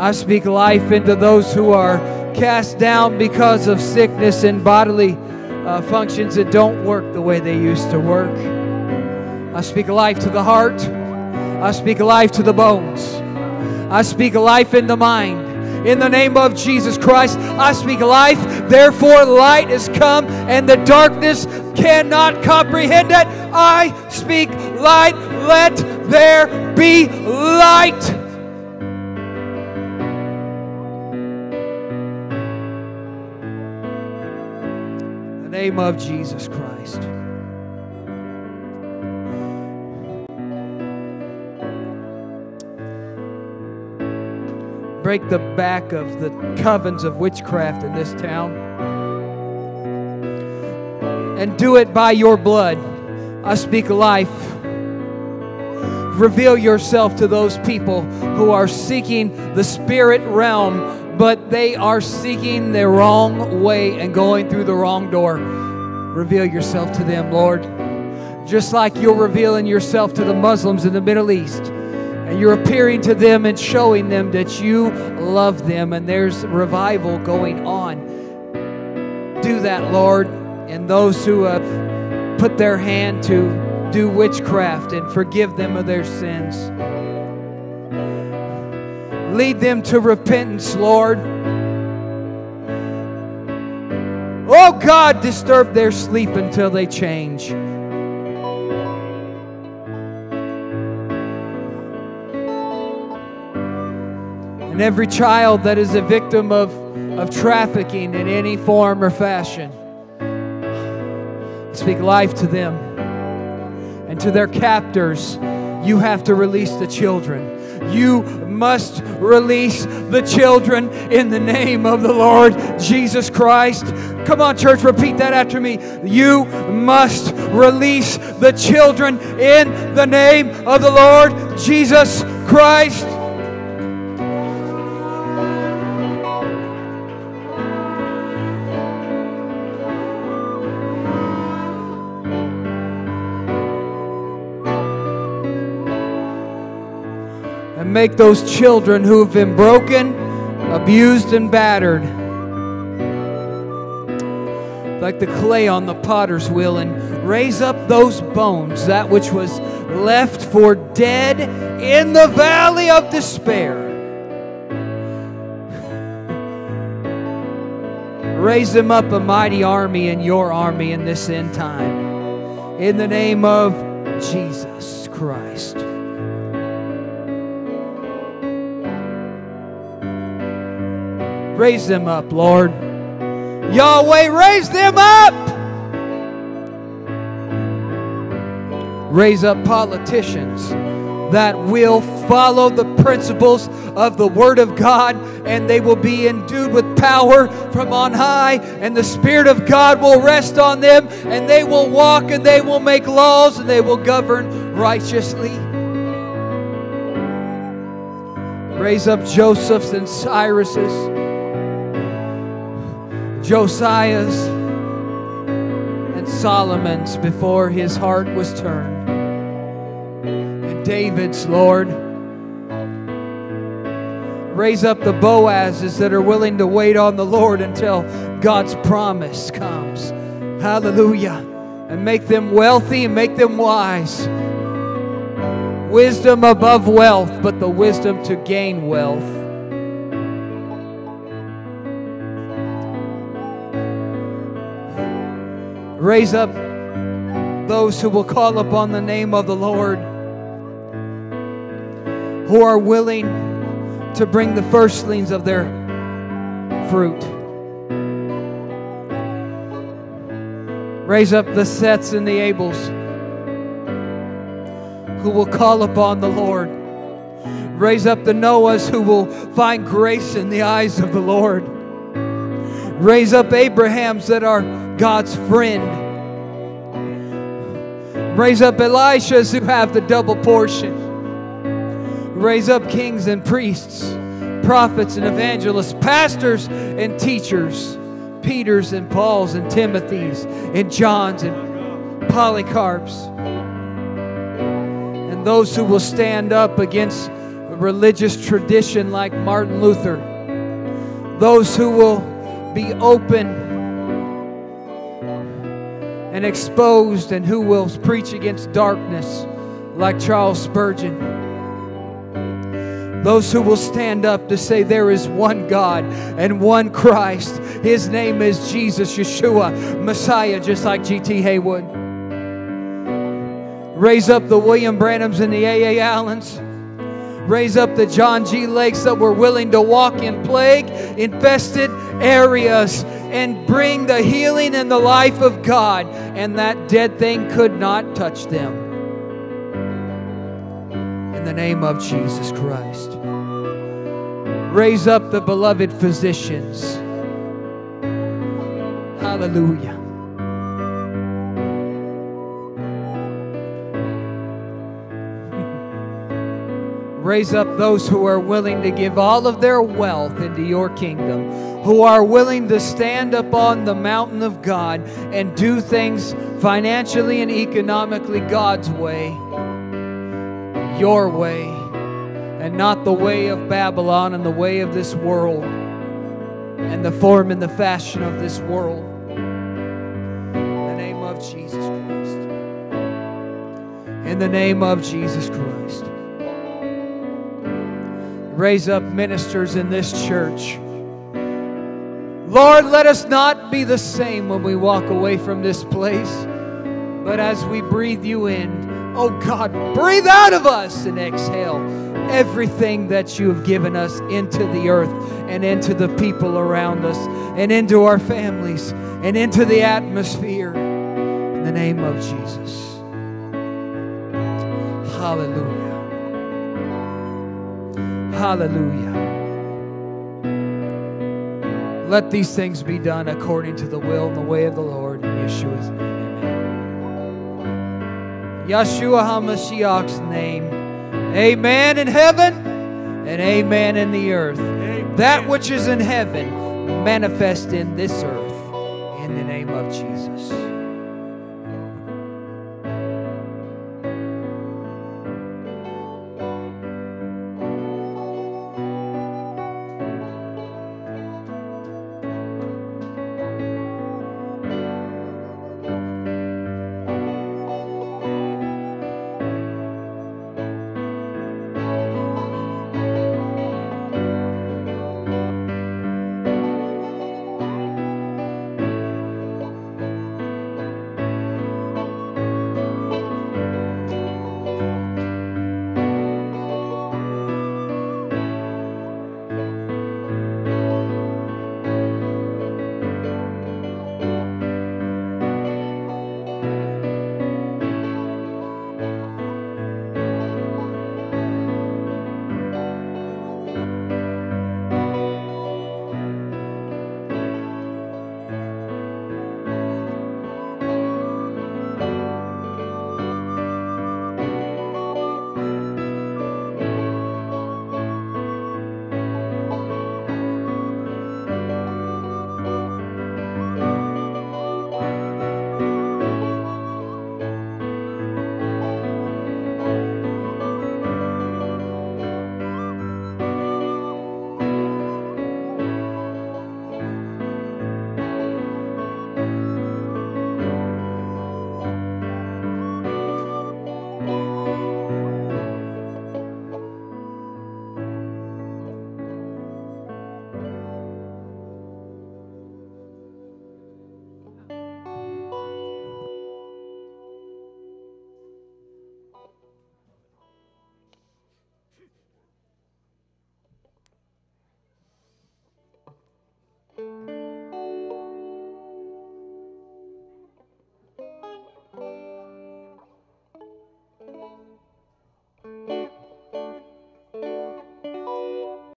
I speak life into those who are cast down because of sickness and bodily uh, functions that don't work the way they used to work. I speak life to the heart. I speak life to the bones. I speak life in the mind. In the name of Jesus Christ, I speak life. Therefore, light has come, and the darkness cannot comprehend it. I speak light. Let there be light. The name of Jesus Christ. Break the back of the covens of witchcraft in this town. And do it by your blood. I speak life. Reveal yourself to those people who are seeking the spirit realm but they are seeking the wrong way and going through the wrong door. Reveal yourself to them, Lord. Just like you're revealing yourself to the Muslims in the Middle East. And you're appearing to them and showing them that you love them and there's revival going on. Do that, Lord. And those who have put their hand to do witchcraft and forgive them of their sins. Lead them to repentance, Lord. Oh God, disturb their sleep until they change. And every child that is a victim of, of trafficking in any form or fashion, speak life to them. And to their captors, you have to release the children. You must release the children in the name of the Lord Jesus Christ. Come on, church, repeat that after me. You must release the children in the name of the Lord Jesus Christ. Make those children who have been broken, abused, and battered like the clay on the potter's wheel and raise up those bones, that which was left for dead in the valley of despair. Raise them up a mighty army in your army in this end time. In the name of Jesus Christ. Raise them up, Lord. Yahweh, raise them up. Raise up politicians that will follow the principles of the Word of God and they will be endued with power from on high, and the Spirit of God will rest on them, and they will walk and they will make laws and they will govern righteously. Raise up Josephs and Cyruses Josiah's and Solomon's before his heart was turned. And David's, Lord. Raise up the Boazes that are willing to wait on the Lord until God's promise comes. Hallelujah. And make them wealthy and make them wise. Wisdom above wealth, but the wisdom to gain wealth. Raise up those who will call upon the name of the Lord, who are willing to bring the firstlings of their fruit. Raise up the Seths and the Abels who will call upon the Lord. Raise up the Noahs who will find grace in the eyes of the Lord. Raise up Abrahams that are God's friend. Raise up Elishas who have the double portion. Raise up kings and priests, prophets and evangelists, pastors and teachers, Peters and Pauls and Timothys and Johns and Polycarps. And those who will stand up against religious tradition like Martin Luther. Those who will be open and exposed and who will preach against darkness like Charles Spurgeon. Those who will stand up to say there is one God and one Christ. His name is Jesus, Yeshua, Messiah, just like G.T. Haywood. Raise up the William Branhams and the A.A. Allens. Raise up the John G. Lakes that were willing to walk in plague infested areas and bring the healing and the life of God, and that dead thing could not touch them. In the name of Jesus Christ. Raise up the beloved physicians. Hallelujah. Raise up those who are willing to give all of their wealth into your kingdom, who are willing to stand up on the mountain of God and do things financially and economically God's way, your way, and not the way of Babylon and the way of this world and the form and the fashion of this world. In the name of Jesus Christ. In the name of Jesus Christ raise up ministers in this church. Lord, let us not be the same when we walk away from this place, but as we breathe you in, oh God, breathe out of us and exhale everything that you have given us into the earth and into the people around us and into our families and into the atmosphere. In the name of Jesus. Hallelujah. Hallelujah. Let these things be done according to the will and the way of the Lord in Yeshua's name. Amen. Yeshua HaMashiach's name. Amen in heaven and amen in the earth. That which is in heaven manifest in this earth.